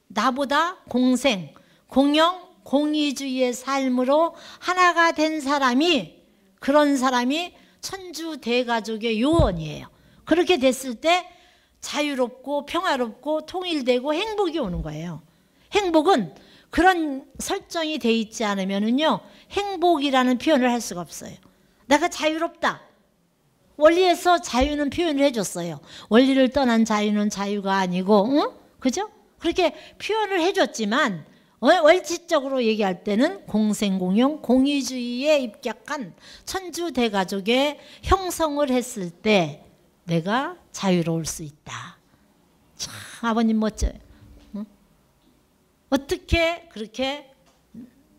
나보다 공생, 공영, 공의주의의 삶으로 하나가 된 사람이 그런 사람이 천주 대가족의 요원이에요. 그렇게 됐을 때 자유롭고 평화롭고 통일되고 행복이 오는 거예요. 행복은 그런 설정이 돼 있지 않으면은요, 행복이라는 표현을 할 수가 없어요. 내가 자유롭다. 원리에서 자유는 표현을 해줬어요. 원리를 떠난 자유는 자유가 아니고, 응? 그죠? 그렇게 표현을 해줬지만, 월치적으로 얘기할 때는 공생공용 공의주의에 입각한 천주대가족의 형성을 했을 때 내가 자유로울 수 있다. 참 아버님 멋져요. 응? 어떻게 그렇게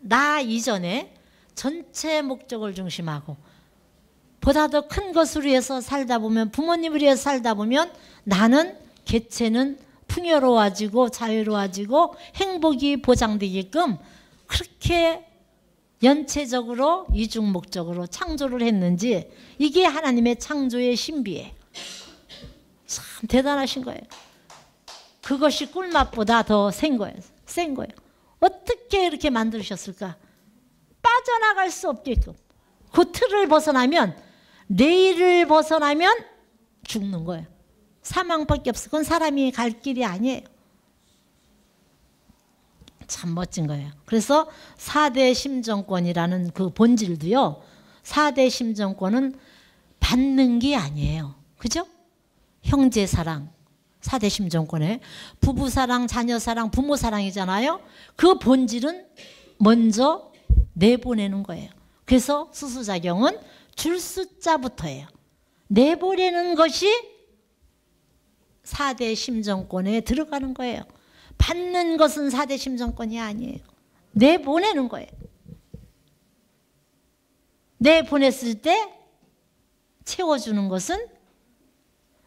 나 이전에 전체 목적을 중심하고 보다 더 큰 것을 위해서 살다 보면 부모님을 위해서 살다 보면 나는 개체는 풍요로워지고 자유로워지고 행복이 보장되게끔 그렇게 연체적으로 이중 목적으로 창조를 했는지 이게 하나님의 창조의 신비예요. 참 대단하신 거예요. 그것이 꿀맛보다 더 센 거예요. 센 거예요. 어떻게 이렇게 만드셨을까? 빠져나갈 수 없게끔. 그 틀을 벗어나면 내일을 벗어나면 죽는 거예요. 사망밖에 없어. 그건 사람이 갈 길이 아니에요. 참 멋진 거예요. 그래서 4대 심정권이라는 그 본질도요. 4대 심정권은 받는 게 아니에요. 그죠? 형제 사랑, 4대 심정권에 부부 사랑, 자녀 사랑, 부모 사랑이잖아요. 그 본질은 먼저 내보내는 거예요. 그래서 수수작용은 줄 숫자부터예요. 내보내는 것이 4대 심정권에 들어가는 거예요. 받는 것은 4대 심정권이 아니에요. 내보내는 거예요. 내보냈을 때 채워주는 것은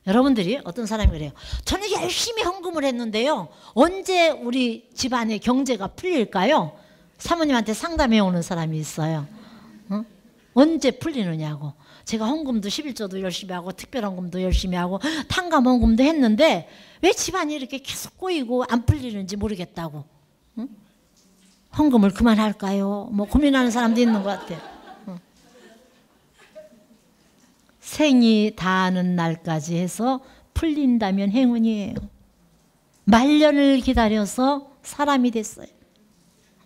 여러분들이 어떤 사람이 그래요. 저는 열심히 헌금을 했는데요. 언제 우리 집안의 경제가 풀릴까요? 사모님한테 상담해 오는 사람이 있어요. 어? 언제 풀리느냐고. 제가 헌금도 11조도 열심히 하고 특별 헌금도 열심히 하고 탕감 헌금도 했는데 왜 집안이 이렇게 계속 꼬이고 안 풀리는지 모르겠다고. 응? 헌금을 그만할까요? 뭐 고민하는 사람도 있는 것 같아. 응. 생이 다하는 날까지 해서 풀린다면 행운이에요. 말년을 기다려서 사람이 됐어요.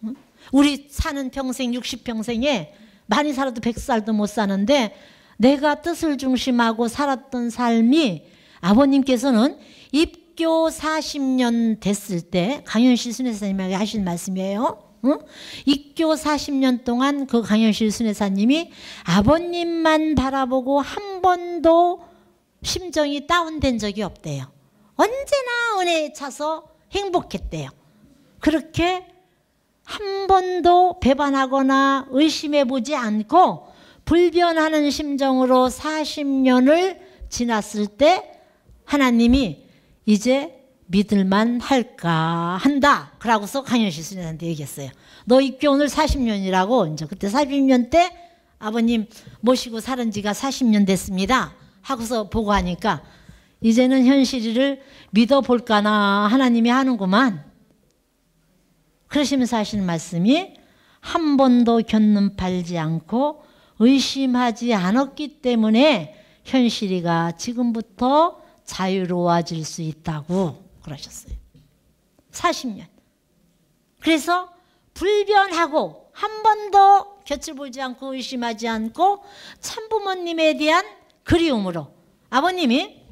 응? 우리 사는 평생 60평생에 많이 살아도 100살도 못 사는데 내가 뜻을 중심하고 살았던 삶이 아버님께서는 입교 40년 됐을 때 강현실 순회사님에게 하신 말씀이에요. 응? 입교 40년 동안 그 강현실 순회사님이 아버님만 바라보고 한 번도 심정이 다운된 적이 없대요. 언제나 은혜에 차서 행복했대요. 그렇게 한 번도 배반하거나 의심해 보지 않고 불변하는 심정으로 40년을 지났을 때 하나님이 이제 믿을만 할까 한다. 그러고서 강현실 스님한테 얘기했어요. 너 입교 오늘 40년이라고 이제 그때 40년 때 아버님 모시고 살은 지가 40년 됐습니다. 하고서 보고 하니까 이제는 현실을 믿어볼까나 하나님이 하는구만. 그러시면서 하시는 말씀이 한 번도 견눈 팔지 않고 의심하지 않았기 때문에 현실이가 지금부터 자유로워질 수 있다고 그러셨어요. 40년. 그래서 불변하고 한 번도 곁을 보지 않고 의심하지 않고 참부모님에 대한 그리움으로 아버님이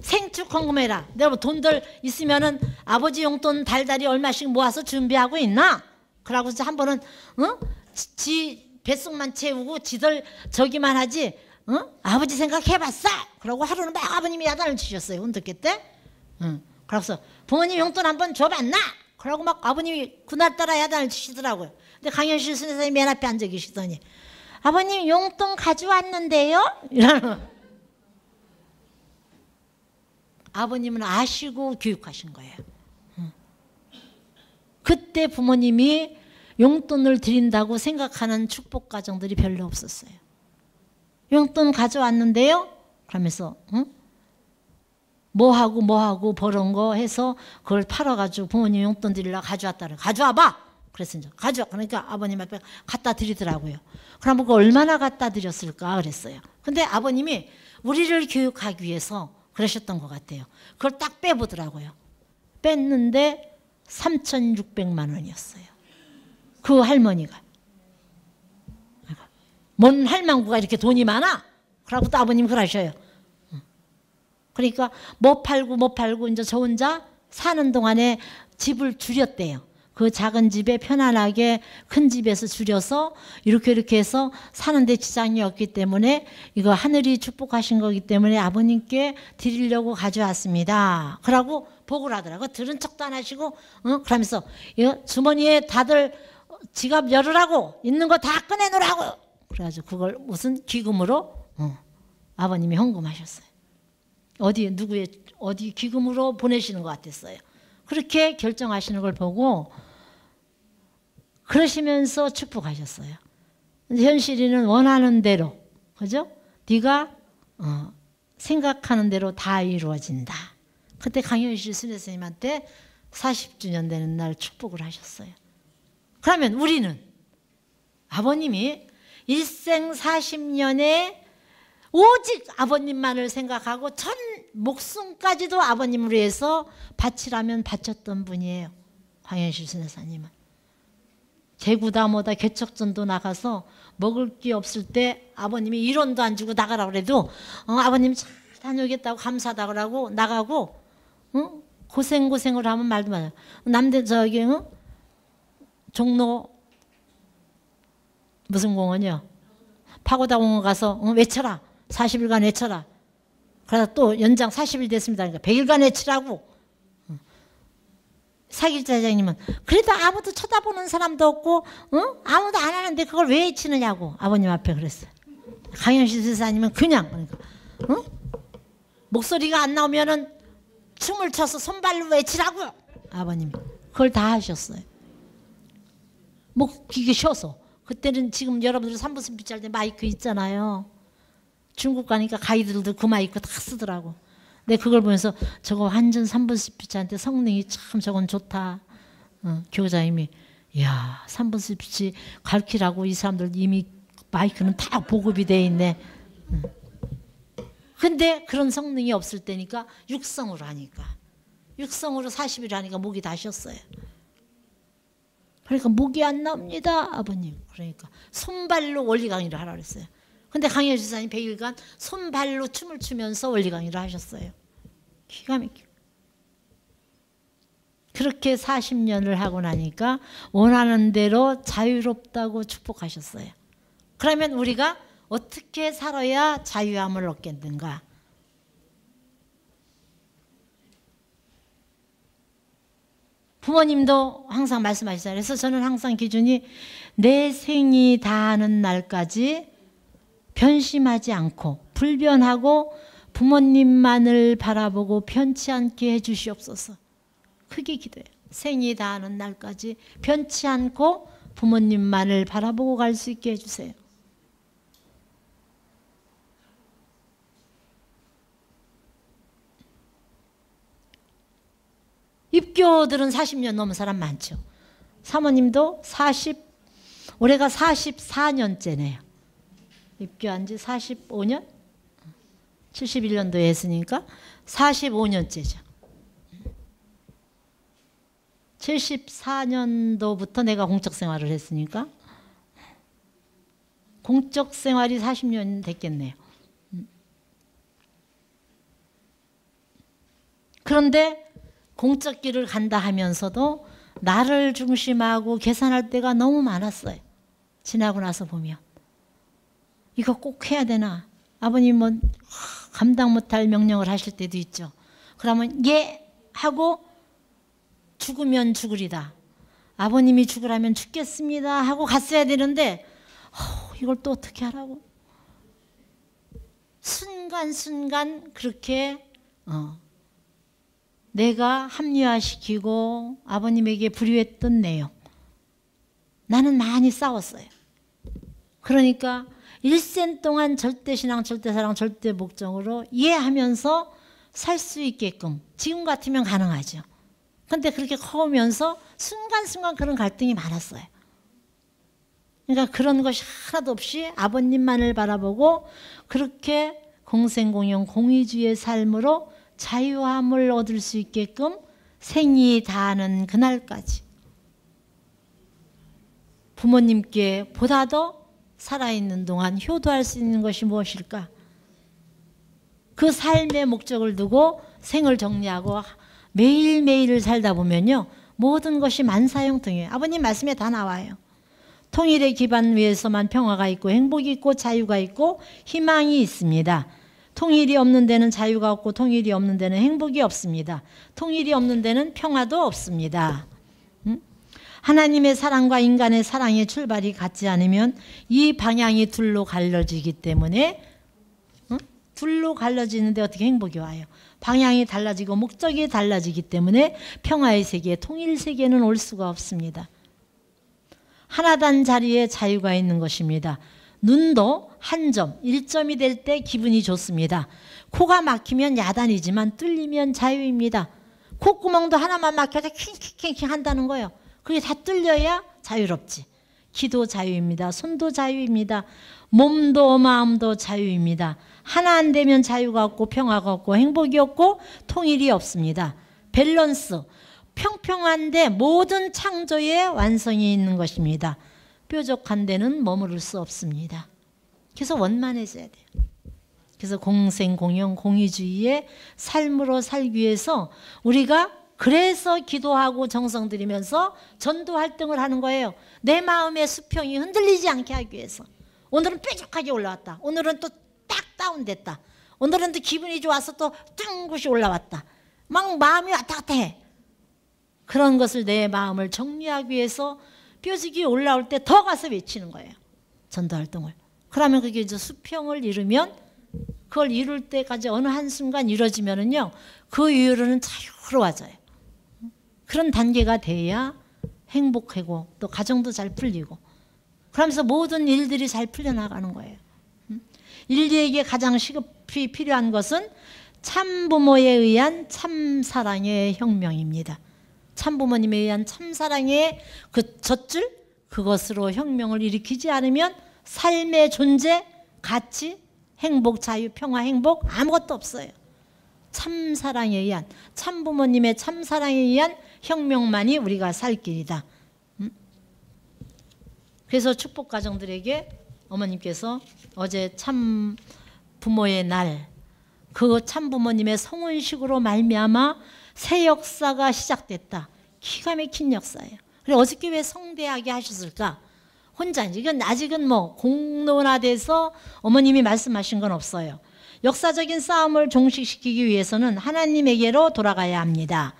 생축 헌금해라. 내가 뭐 돈들 있으면은 아버지 용돈 달달이 얼마씩 모아서 준비하고 있나? 그러고서 한 번은 어? 지 뱃속만 채우고 지들 저기만 하지 어? 아버지 생각해봤어. 그러고 하루는 막 아버님이 야단을 치셨어요. 운동회 때. 응. 그래서 부모님 용돈 한번 줘봤나? 그러고 막 아버님이 그날 따라 야단을 치시더라고요. 근데 강현실 선생님이 맨 앞에 앉아 계시더니 아버님 용돈 가져왔는데요? 이러는 아버님은 아시고 교육하신 거예요. 그때 부모님이 용돈을 드린다고 생각하는 축복 가정들이 별로 없었어요. 용돈 가져왔는데요? 그러면서 응? 뭐 하고 뭐 하고 버는 거 해서 그걸 팔아가지고 부모님 용돈 드리려 가져왔다 그 가져와 봐. 그래서 이제 가져 그러니까 아버님 앞에 갖다 드리더라고요. 그럼 그 얼마나 갖다 드렸을까 그랬어요. 근데 아버님이 우리를 교육하기 위해서 그러셨던 것 같아요. 그걸 딱 빼보더라고요. 뺐는데 3,600만 원이었어요. 그 할머니가. 뭔 할망구가 이렇게 돈이 많아? 그러고 또 아버님 그러셔요. 그러니까 뭐 팔고 뭐 팔고 이제 저 혼자 사는 동안에 집을 줄였대요. 그 작은 집에 편안하게 큰 집에서 줄여서 이렇게 이렇게 해서 사는데 지장이 없기 때문에 이거 하늘이 축복하신 거기 때문에 아버님께 드리려고 가져왔습니다. 그러고 보고를 하더라고. 들은 척도 안 하시고, 어? 그러면서 주머니에 다들 지갑 열으라고 있는 거 다 꺼내놓으라고. 그래가지고 그걸 무슨 기금으로 어, 아버님이 헌금하셨어요. 어디 누구의 어디 기금으로 보내시는 것 같았어요. 그렇게 결정하시는 걸 보고 그러시면서 축복하셨어요. 현실이는 원하는 대로, 그죠? 네가 어, 생각하는 대로 다 이루어진다. 그때 강현실 수녀스님한테 40주년 되는 날 축복을 하셨어요. 그러면 우리는 아버님이 일생 40년에 오직 아버님만을 생각하고 전 목숨까지도 아버님을 위해서 바치라면 바쳤던 분이에요. 황현실 선사님은. 대구다 뭐다 개척전도 나가서 먹을 게 없을 때 아버님이 일원도 안 주고 나가라 그래도 어, 아버님 잘 다녀오겠다고 감사하다 그러고 나가고 어? 고생 고생을 하면 말도 마요. 남대 저기 어? 종로 무슨 공원이요? 파고다 공원 가서 어, 외쳐라. 40일간 외쳐라. 그러다 또 연장 40일 됐습니다. 그러니까 100일간 외치라고. 사길자장님은 그래도 아무도 쳐다보는 사람도 없고 어? 아무도 안 하는데 그걸 왜 외치느냐고 아버님 앞에 그랬어요. 강현실 스사님은 그냥 그러니까 어? 목소리가 안 나오면은 춤을 춰서 손발로 외치라고 아버님이 그걸 다 하셨어요. 목 기계 쉬어서 그때는 지금 여러분들 삼부스 비짤 때 마이크 있잖아요. 중국 가니까 가이드들도 그 마이크 다 쓰더라고. 내 그걸 보면서 저거 완전 3분 스피치한테 성능이 참 저건 좋다. 어, 교장님이 야 3분 스피치 가르치라고 이 사람들 이미 마이크는 다 보급이 돼 있네. 응. 근데 그런 성능이 없을 때니까 육성으로 하니까 육성으로 40일 하니까 목이 다 쉬었어요. 그러니까 목이 안 나옵니다 아버님. 그러니까 손발로 원리 강의를 하라 그랬어요. 근데 강현 지사님 100일간 손발로 춤을 추면서 원리 강의를 하셨어요. 기가 막혀. 그렇게 40년을 하고 나니까 원하는 대로 자유롭다고 축복하셨어요. 그러면 우리가 어떻게 살아야 자유함을 얻겠는가? 부모님도 항상 말씀하시잖아요. 그래서 저는 항상 기준이 내 생이 다하는 날까지 변심하지 않고 불변하고 부모님만을 바라보고 편치 않게 해주시옵소서. 크게 기도해요. 생이 다하는 날까지 변치 않고 부모님만을 바라보고 갈 수 있게 해주세요. 입교들은 40년 넘은 사람 많죠. 사모님도 40, 올해가 44년째네요. 입교한 지 45년? 71년도에 했으니까 45년째죠. 74년도부터 내가 공적 생활을 했으니까 공적 생활이 40년 됐겠네요. 그런데 공적 길을 간다 하면서도 나를 중심하고 계산할 때가 너무 많았어요. 지나고 나서 보면. 이거 꼭 해야 되나? 아버님은 감당 못할 명령을 하실 때도 있죠. 그러면 예 하고 죽으면 죽으리다. 아버님이 죽으라면 죽겠습니다 하고 갔어야 되는데 어, 이걸 또 어떻게 하라고? 순간순간 그렇게 어, 내가 합리화시키고 아버님에게 불효했던 내용. 나는 많이 싸웠어요. 그러니까 일생 동안 절대 신앙, 절대 사랑, 절대 목적으로 이해하면서 살 수 있게끔 지금 같으면 가능하죠. 근데 그렇게 커오면서 순간순간 그런 갈등이 많았어요. 그러니까 그런 것이 하나도 없이 아버님만을 바라보고 그렇게 공생공영 공의주의 삶으로 자유함을 얻을 수 있게끔 생이 다하는 그날까지 부모님께 보다 더 살아있는 동안 효도할 수 있는 것이 무엇일까? 그 삶의 목적을 두고 생을 정리하고 매일매일을 살다 보면요. 모든 것이 만사형통이에요. 아버님 말씀에 다 나와요. 통일의 기반 위에서만 평화가 있고 행복이 있고 자유가 있고 희망이 있습니다. 통일이 없는 데는 자유가 없고 통일이 없는 데는 행복이 없습니다. 통일이 없는 데는 평화도 없습니다. 하나님의 사랑과 인간의 사랑의 출발이 같지 않으면 이 방향이 둘로 갈라지기 때문에 둘로 갈라지는데 어떻게 행복이 와요? 방향이 달라지고 목적이 달라지기 때문에 평화의 세계, 통일 세계는 올 수가 없습니다. 하나단 자리에 자유가 있는 것입니다. 눈도 한 점, 1점이 될 때 기분이 좋습니다. 코가 막히면 야단이지만 뚫리면 자유입니다. 콧구멍도 하나만 막혀서 킹킹킹킹 한다는 거예요. 그게 다 뚫려야 자유롭지. 기도 자유입니다. 손도 자유입니다. 몸도 마음도 자유입니다. 하나 안 되면 자유가 없고 평화가 없고 행복이 없고 통일이 없습니다. 밸런스. 평평한데 모든 창조의 완성이 있는 것입니다. 뾰족한 데는 머무를 수 없습니다. 그래서 원만해져야 돼요. 그래서 공생, 공영, 공의주의의 삶으로 살기 위해서 우리가 그래서 기도하고 정성 들이면서 전도 활동을 하는 거예요. 내 마음의 수평이 흔들리지 않게 하기 위해서. 오늘은 뾰족하게 올라왔다. 오늘은 또 딱 다운됐다. 오늘은 또 기분이 좋아서 또 뚱긋이 올라왔다. 막 마음이 왔다 갔다 해. 그런 것을 내 마음을 정리하기 위해서 뾰족이 올라올 때 더 가서 외치는 거예요. 전도 활동을. 그러면 그게 이제 수평을 이루면 그걸 이룰 때까지 어느 한순간 이루어지면은요. 그 이후로는 자유로워져요. 그런 단계가 돼야 행복하고 또 가정도 잘 풀리고 그러면서 모든 일들이 잘 풀려나가는 거예요. 인류에게 가장 시급히 필요한 것은 참부모에 의한 참사랑의 혁명입니다. 참부모님에 의한 참사랑의 그 젖줄 그것으로 혁명을 일으키지 않으면 삶의 존재, 가치, 행복, 자유, 평화, 행복 아무것도 없어요. 참사랑에 의한 참부모님의 참사랑에 의한 혁명만이 우리가 살 길이다. 음? 그래서 축복 가정들에게 어머님께서 어제 참 부모의 날, 그 참 부모님의 성원식으로 말미암아 새 역사가 시작됐다. 기가 막힌 역사예요. 그래 어저께 왜 성대하게 하셨을까? 혼자 이건 아직은 뭐 공론화돼서 어머님이 말씀하신 건 없어요. 역사적인 싸움을 종식시키기 위해서는 하나님에게로 돌아가야 합니다.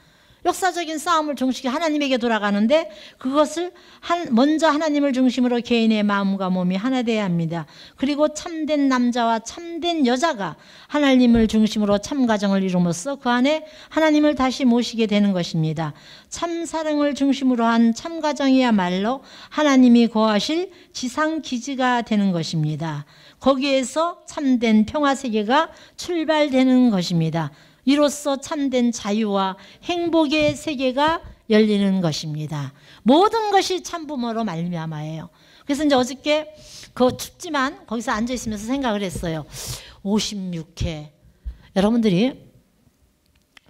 역사적인 싸움을 종식이 하나님에게 돌아가는데 그것을 한, 먼저 하나님을 중심으로 개인의 마음과 몸이 하나 되어야 합니다. 그리고 참된 남자와 참된 여자가 하나님을 중심으로 참가정을 이rum으로써 그 안에 하나님을 다시 모시게 되는 것입니다. 참사랑을 중심으로 한 참가정이야말로 하나님이 거하실 지상기지가 되는 것입니다. 거기에서 참된 평화세계가 출발되는 것입니다. 이로써 참된 자유와 행복의 세계가 열리는 것입니다. 모든 것이 참부모로 말미암아예요. 그래서 이제 어저께 그 춥지만 거기서 앉아 있으면서 생각을 했어요. 56회 여러분들이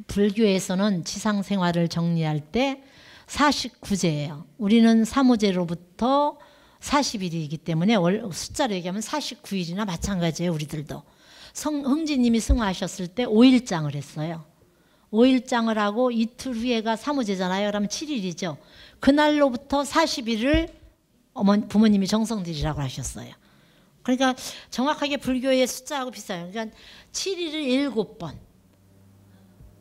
불교에서는 지상 생활을 정리할 때 49제예요. 우리는 3호제로부터 40일이기 때문에 숫자로 얘기하면 49일이나 마찬가지예요. 우리들도. 성, 흥지님이 승화하셨을 때 5일장을 했어요. 5일장을 하고 이틀 후에가 사무제잖아요. 그러면 7일이죠. 그날로부터 40일을 어머 부모님이 정성들이라고 하셨어요. 그러니까 정확하게 불교의 숫자하고 비슷해요. 그러니까 7일을 7번.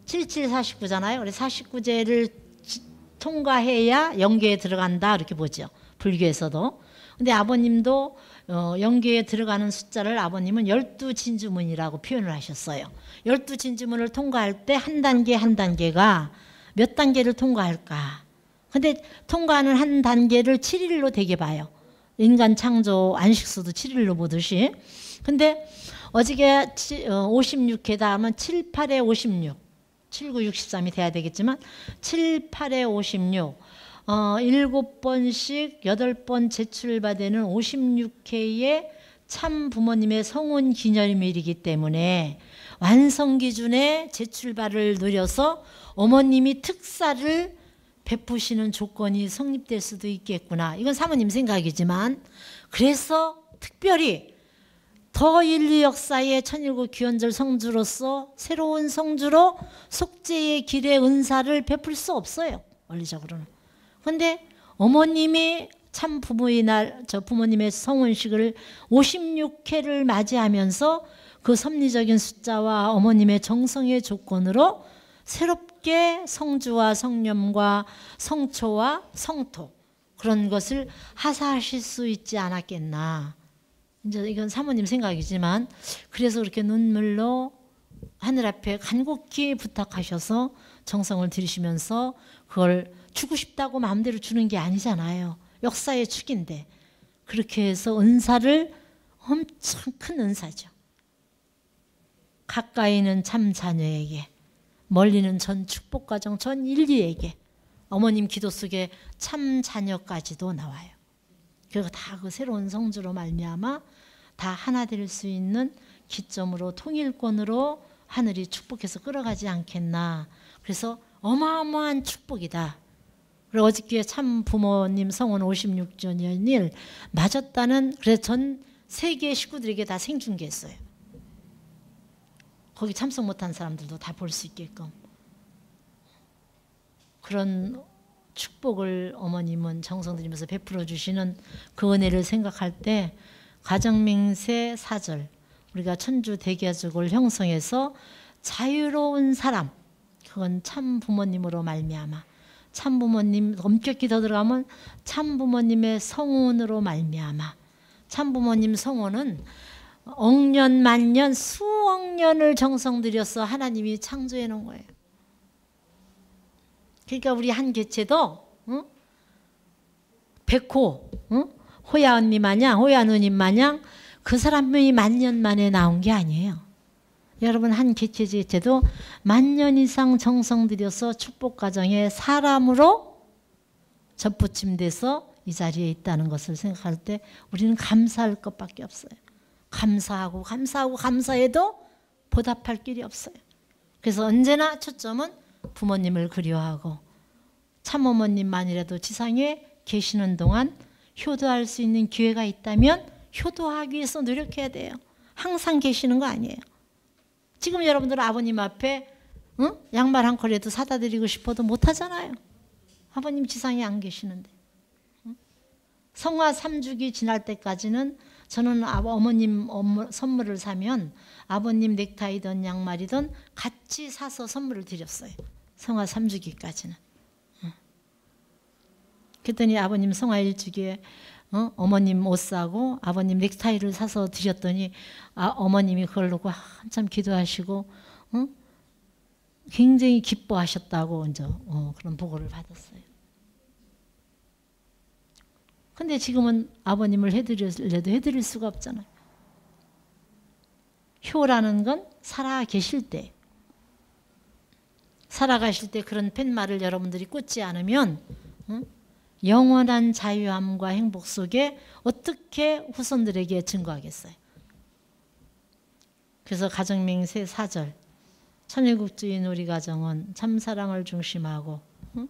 77 49잖아요. 그래서 49제를 통과해야 영계에 들어간다 이렇게 보죠. 불교에서도. 근데 아버님도 어, 영계에 들어가는 숫자를 아버님은 열두 진주문이라고 표현을 하셨어요. 열두 진주문을 통과할 때 한 단계 한 단계가 몇 단계를 통과할까? 근데 통과하는 한 단계를 7일로 되게 봐요. 인간 창조 안식수도 7일로 보듯이. 근데 어저께 56회다 하면 7, 8에 56. 7, 9, 63이 돼야 되겠지만 7, 8에 56. 어, 7번씩 8번 제출받는 56회의 참 부모님의 성운 기념일이기 때문에 완성 기준에 제출발을 노려서 어머님이 특사를 베푸시는 조건이 성립될 수도 있겠구나. 이건 사모님 생각이지만 그래서 특별히 더 인류 역사의 천일국 귀원절 성주로서 새로운 성주로 속죄의 길의 은사를 베풀 수 없어요. 원리적으로는. 근데 어머님이 참 부모의 날, 저 부모님의 성원식을 56회를 맞이하면서 그 섭리적인 숫자와 어머님의 정성의 조건으로 새롭게 성주와 성념과 성초와 성토 그런 것을 하사하실 수 있지 않았겠나. 이제 이건 사모님 생각이지만 그래서 그렇게 눈물로 하늘 앞에 간곡히 부탁하셔서 정성을 들이시면서 그걸 주고 싶다고 마음대로 주는 게 아니잖아요. 역사의 축인데 그렇게 해서 은사를 엄청 큰 은사죠. 가까이는 참 자녀에게 멀리는 전 축복가정 전 인류에게 어머님 기도 속에 참 자녀까지도 나와요. 그리고 다 그 새로운 성주로 말미암아 다 하나 될 수 있는 기점으로 통일권으로 하늘이 축복해서 끌어가지 않겠나. 그래서 어마어마한 축복이다. 그리고 어저께 참 부모님 성원 56주년일 맞았다는 그래서 전 세계 식구들에게 다 생중계했어요. 거기 참석 못한 사람들도 다 볼 수 있게끔 그런 축복을 어머님은 정성 들이면서 베풀어 주시는 그 은혜를 생각할 때 가정맹세 사절 우리가 천주 대가족을 형성해서 자유로운 사람 그건 참 부모님으로 말미암아 참 부모님 엄격히 더 들어가면 참 부모님의 성원으로 말미암아 참 부모님 성원은 억년 만년 수억 년을 정성 들여서 하나님이 창조해 놓은 거예요. 그러니까 우리 한 개체도 응? 백호 응? 호야 언니 마냥 호야 누님 마냥 그 사람이 만년 만에 나온 게 아니에요. 여러분 한 개체 개체도 만년 이상 정성 들여서 축복 가정에 사람으로 접붙임돼서 이 자리에 있다는 것을 생각할 때 우리는 감사할 것밖에 없어요. 감사하고 감사하고 감사해도 보답할 길이 없어요. 그래서 언제나 초점은 부모님을 그리워하고 참어머님만이라도 지상에 계시는 동안 효도할 수 있는 기회가 있다면 효도하기 위해서 노력해야 돼요. 항상 계시는 거 아니에요. 지금 여러분들 아버님 앞에 응? 양말 한 컬이라도 사다 드리고 싶어도 못 하잖아요. 아버님 지상에 안 계시는데. 응? 성화 3주기 지날 때까지는 저는 어머님 선물을 사면 아버님 넥타이든 양말이든 같이 사서 선물을 드렸어요. 성화 3주기까지는. 그랬더니 아버님 성화 1주기에 어? 어머님 옷 사고 아버님 넥타이를 사서 드렸더니 아, 어머님이 그걸 놓고 한참 기도하시고 어? 굉장히 기뻐하셨다고 이제 어, 그런 보고를 받았어요. 근데 지금은 아버님을 해드려도 해드릴 수가 없잖아요. 효라는 건 살아 계실 때 살아가실 때 그런 팻말을 여러분들이 꽂지 않으면 응? 영원한 자유함과 행복 속에 어떻게 후손들에게 증거하겠어요? 그래서 가정맹세 사절 천일국주의 우리 가정은 참사랑을 중심하고 응?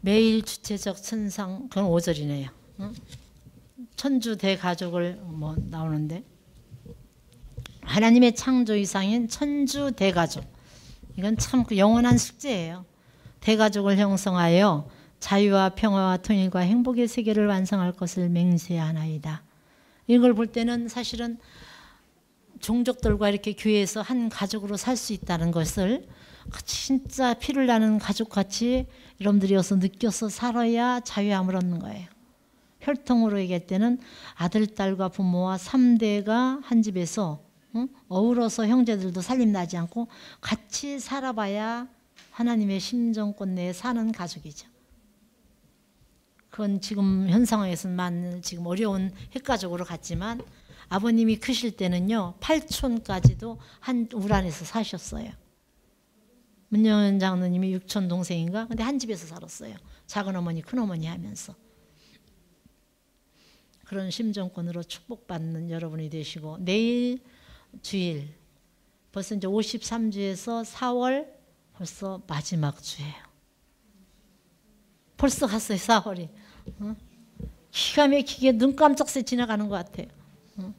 매일 주체적 천상 그건 5절이네요. 응? 천주 대가족을 뭐 나오는데 하나님의 창조 이상인 천주 대가족 이건 참그 영원한 숙제예요. 대가족을 형성하여 자유와 평화와 통일과 행복의 세계를 완성할 것을 맹세하나이다. 이걸 볼 때는 사실은 종족들과 이렇게 교회에서 한 가족으로 살 수 있다는 것을 진짜 피를 나는 가족같이 여러분들이 어서 느껴서 살아야 자유함을 얻는 거예요. 혈통으로 얘기할 때는 아들, 딸과 부모와 3대가 한 집에서 응? 어우러서 형제들도 살림 나지 않고 같이 살아봐야 하나님의 심정권 내에 사는 가족이죠. 그건 지금 현 상황에서만 지금 어려운 핵가족으로 갔지만 아버님이 크실 때는요 팔촌까지도 한 우란에서 사셨어요. 문영현 장로님이 육촌 동생인가? 근데 한 집에서 살았어요. 작은 어머니, 큰 어머니 하면서 그런 심정권으로 축복받는 여러분이 되시고 내일 주일 벌써 이제 53주에서 4월 벌써 마지막 주예요. 벌써 갔어요 4월이. 어? 기가 막히게 눈 깜짝새 지나가는 것 같아요. 어?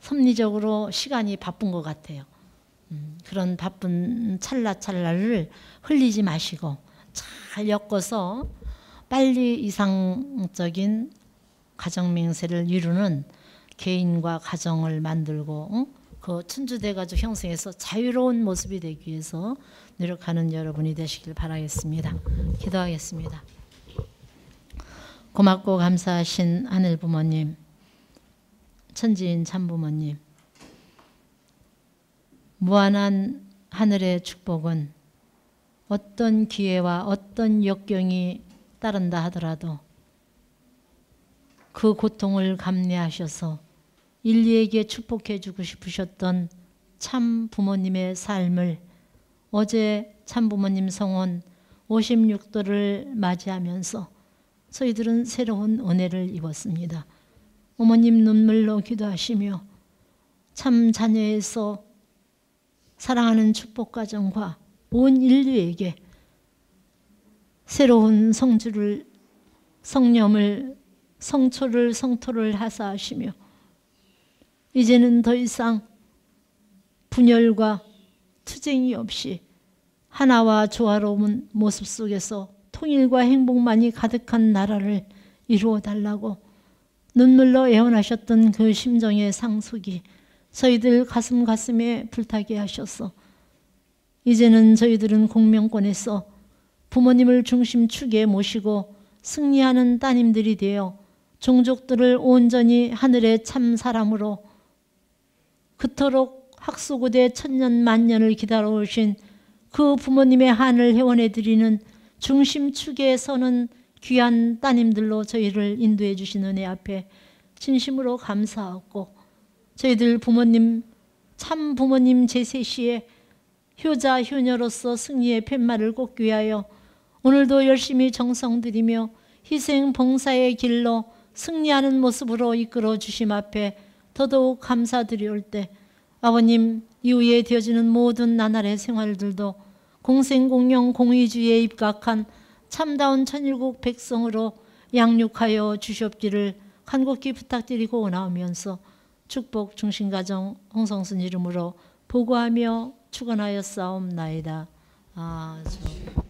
섭리적으로 시간이 바쁜 것 같아요. 음, 그런 바쁜 찰나찰나를 흘리지 마시고 잘 엮어서 빨리 이상적인 가정 맹세를 이루는 개인과 가정을 만들고 응? 그 천주대 가족 형성해서 자유로운 모습이 되기 위해서 노력하는 여러분이 되시길 바라겠습니다. 기도하겠습니다. 고맙고 감사하신 하늘 부모님, 천지인 참 부모님, 무한한 하늘의 축복은 어떤 기회와 어떤 역경이 따른다 하더라도 그 고통을 감내하셔서 인류에게 축복해 주고 싶으셨던 참 부모님의 삶을 어제 참 부모님 성원 56도를 맞이하면서 저희들은 새로운 은혜를 입었습니다. 어머님 눈물로 기도하시며 참 자녀에서 사랑하는 축복 가정과 온 인류에게 새로운 성주를 성념을 성초를 성토를 하사하시며 이제는 더 이상 분열과 투쟁이 없이 하나와 조화로운 모습 속에서 통일과 행복만이 가득한 나라를 이루어 달라고 눈물로 애원하셨던 그 심정의 상속이 저희들 가슴 가슴에 불타게 하셔서 이제는 저희들은 공명권에서 부모님을 중심 축에 모시고 승리하는 따님들이 되어 종족들을 온전히 하늘의 참 사람으로 그토록 학수고대 천년 만년을 기다려오신 그 부모님의 한을 회원해 드리는 중심축에 서는 귀한 따님들로 저희를 인도해 주신 은혜 앞에 진심으로 감사하고 저희들 부모님 참 부모님 제세시에 효자 효녀로서 승리의 팻말을 꽂기 위하여 오늘도 열심히 정성 들이며 희생 봉사의 길로 승리하는 모습으로 이끌어 주심 앞에 더더욱 감사드리올 때 아버님 이후에 되어지는 모든 나날의 생활들도 공생공영 공의주의에 입각한 참다운 천일국 백성으로 양육하여 주시옵기를 간곡히 부탁드리고 나오면서 축복 중심가정 홍성순 이름으로 보고하며 축원하여 싸움나이다. 아, 저.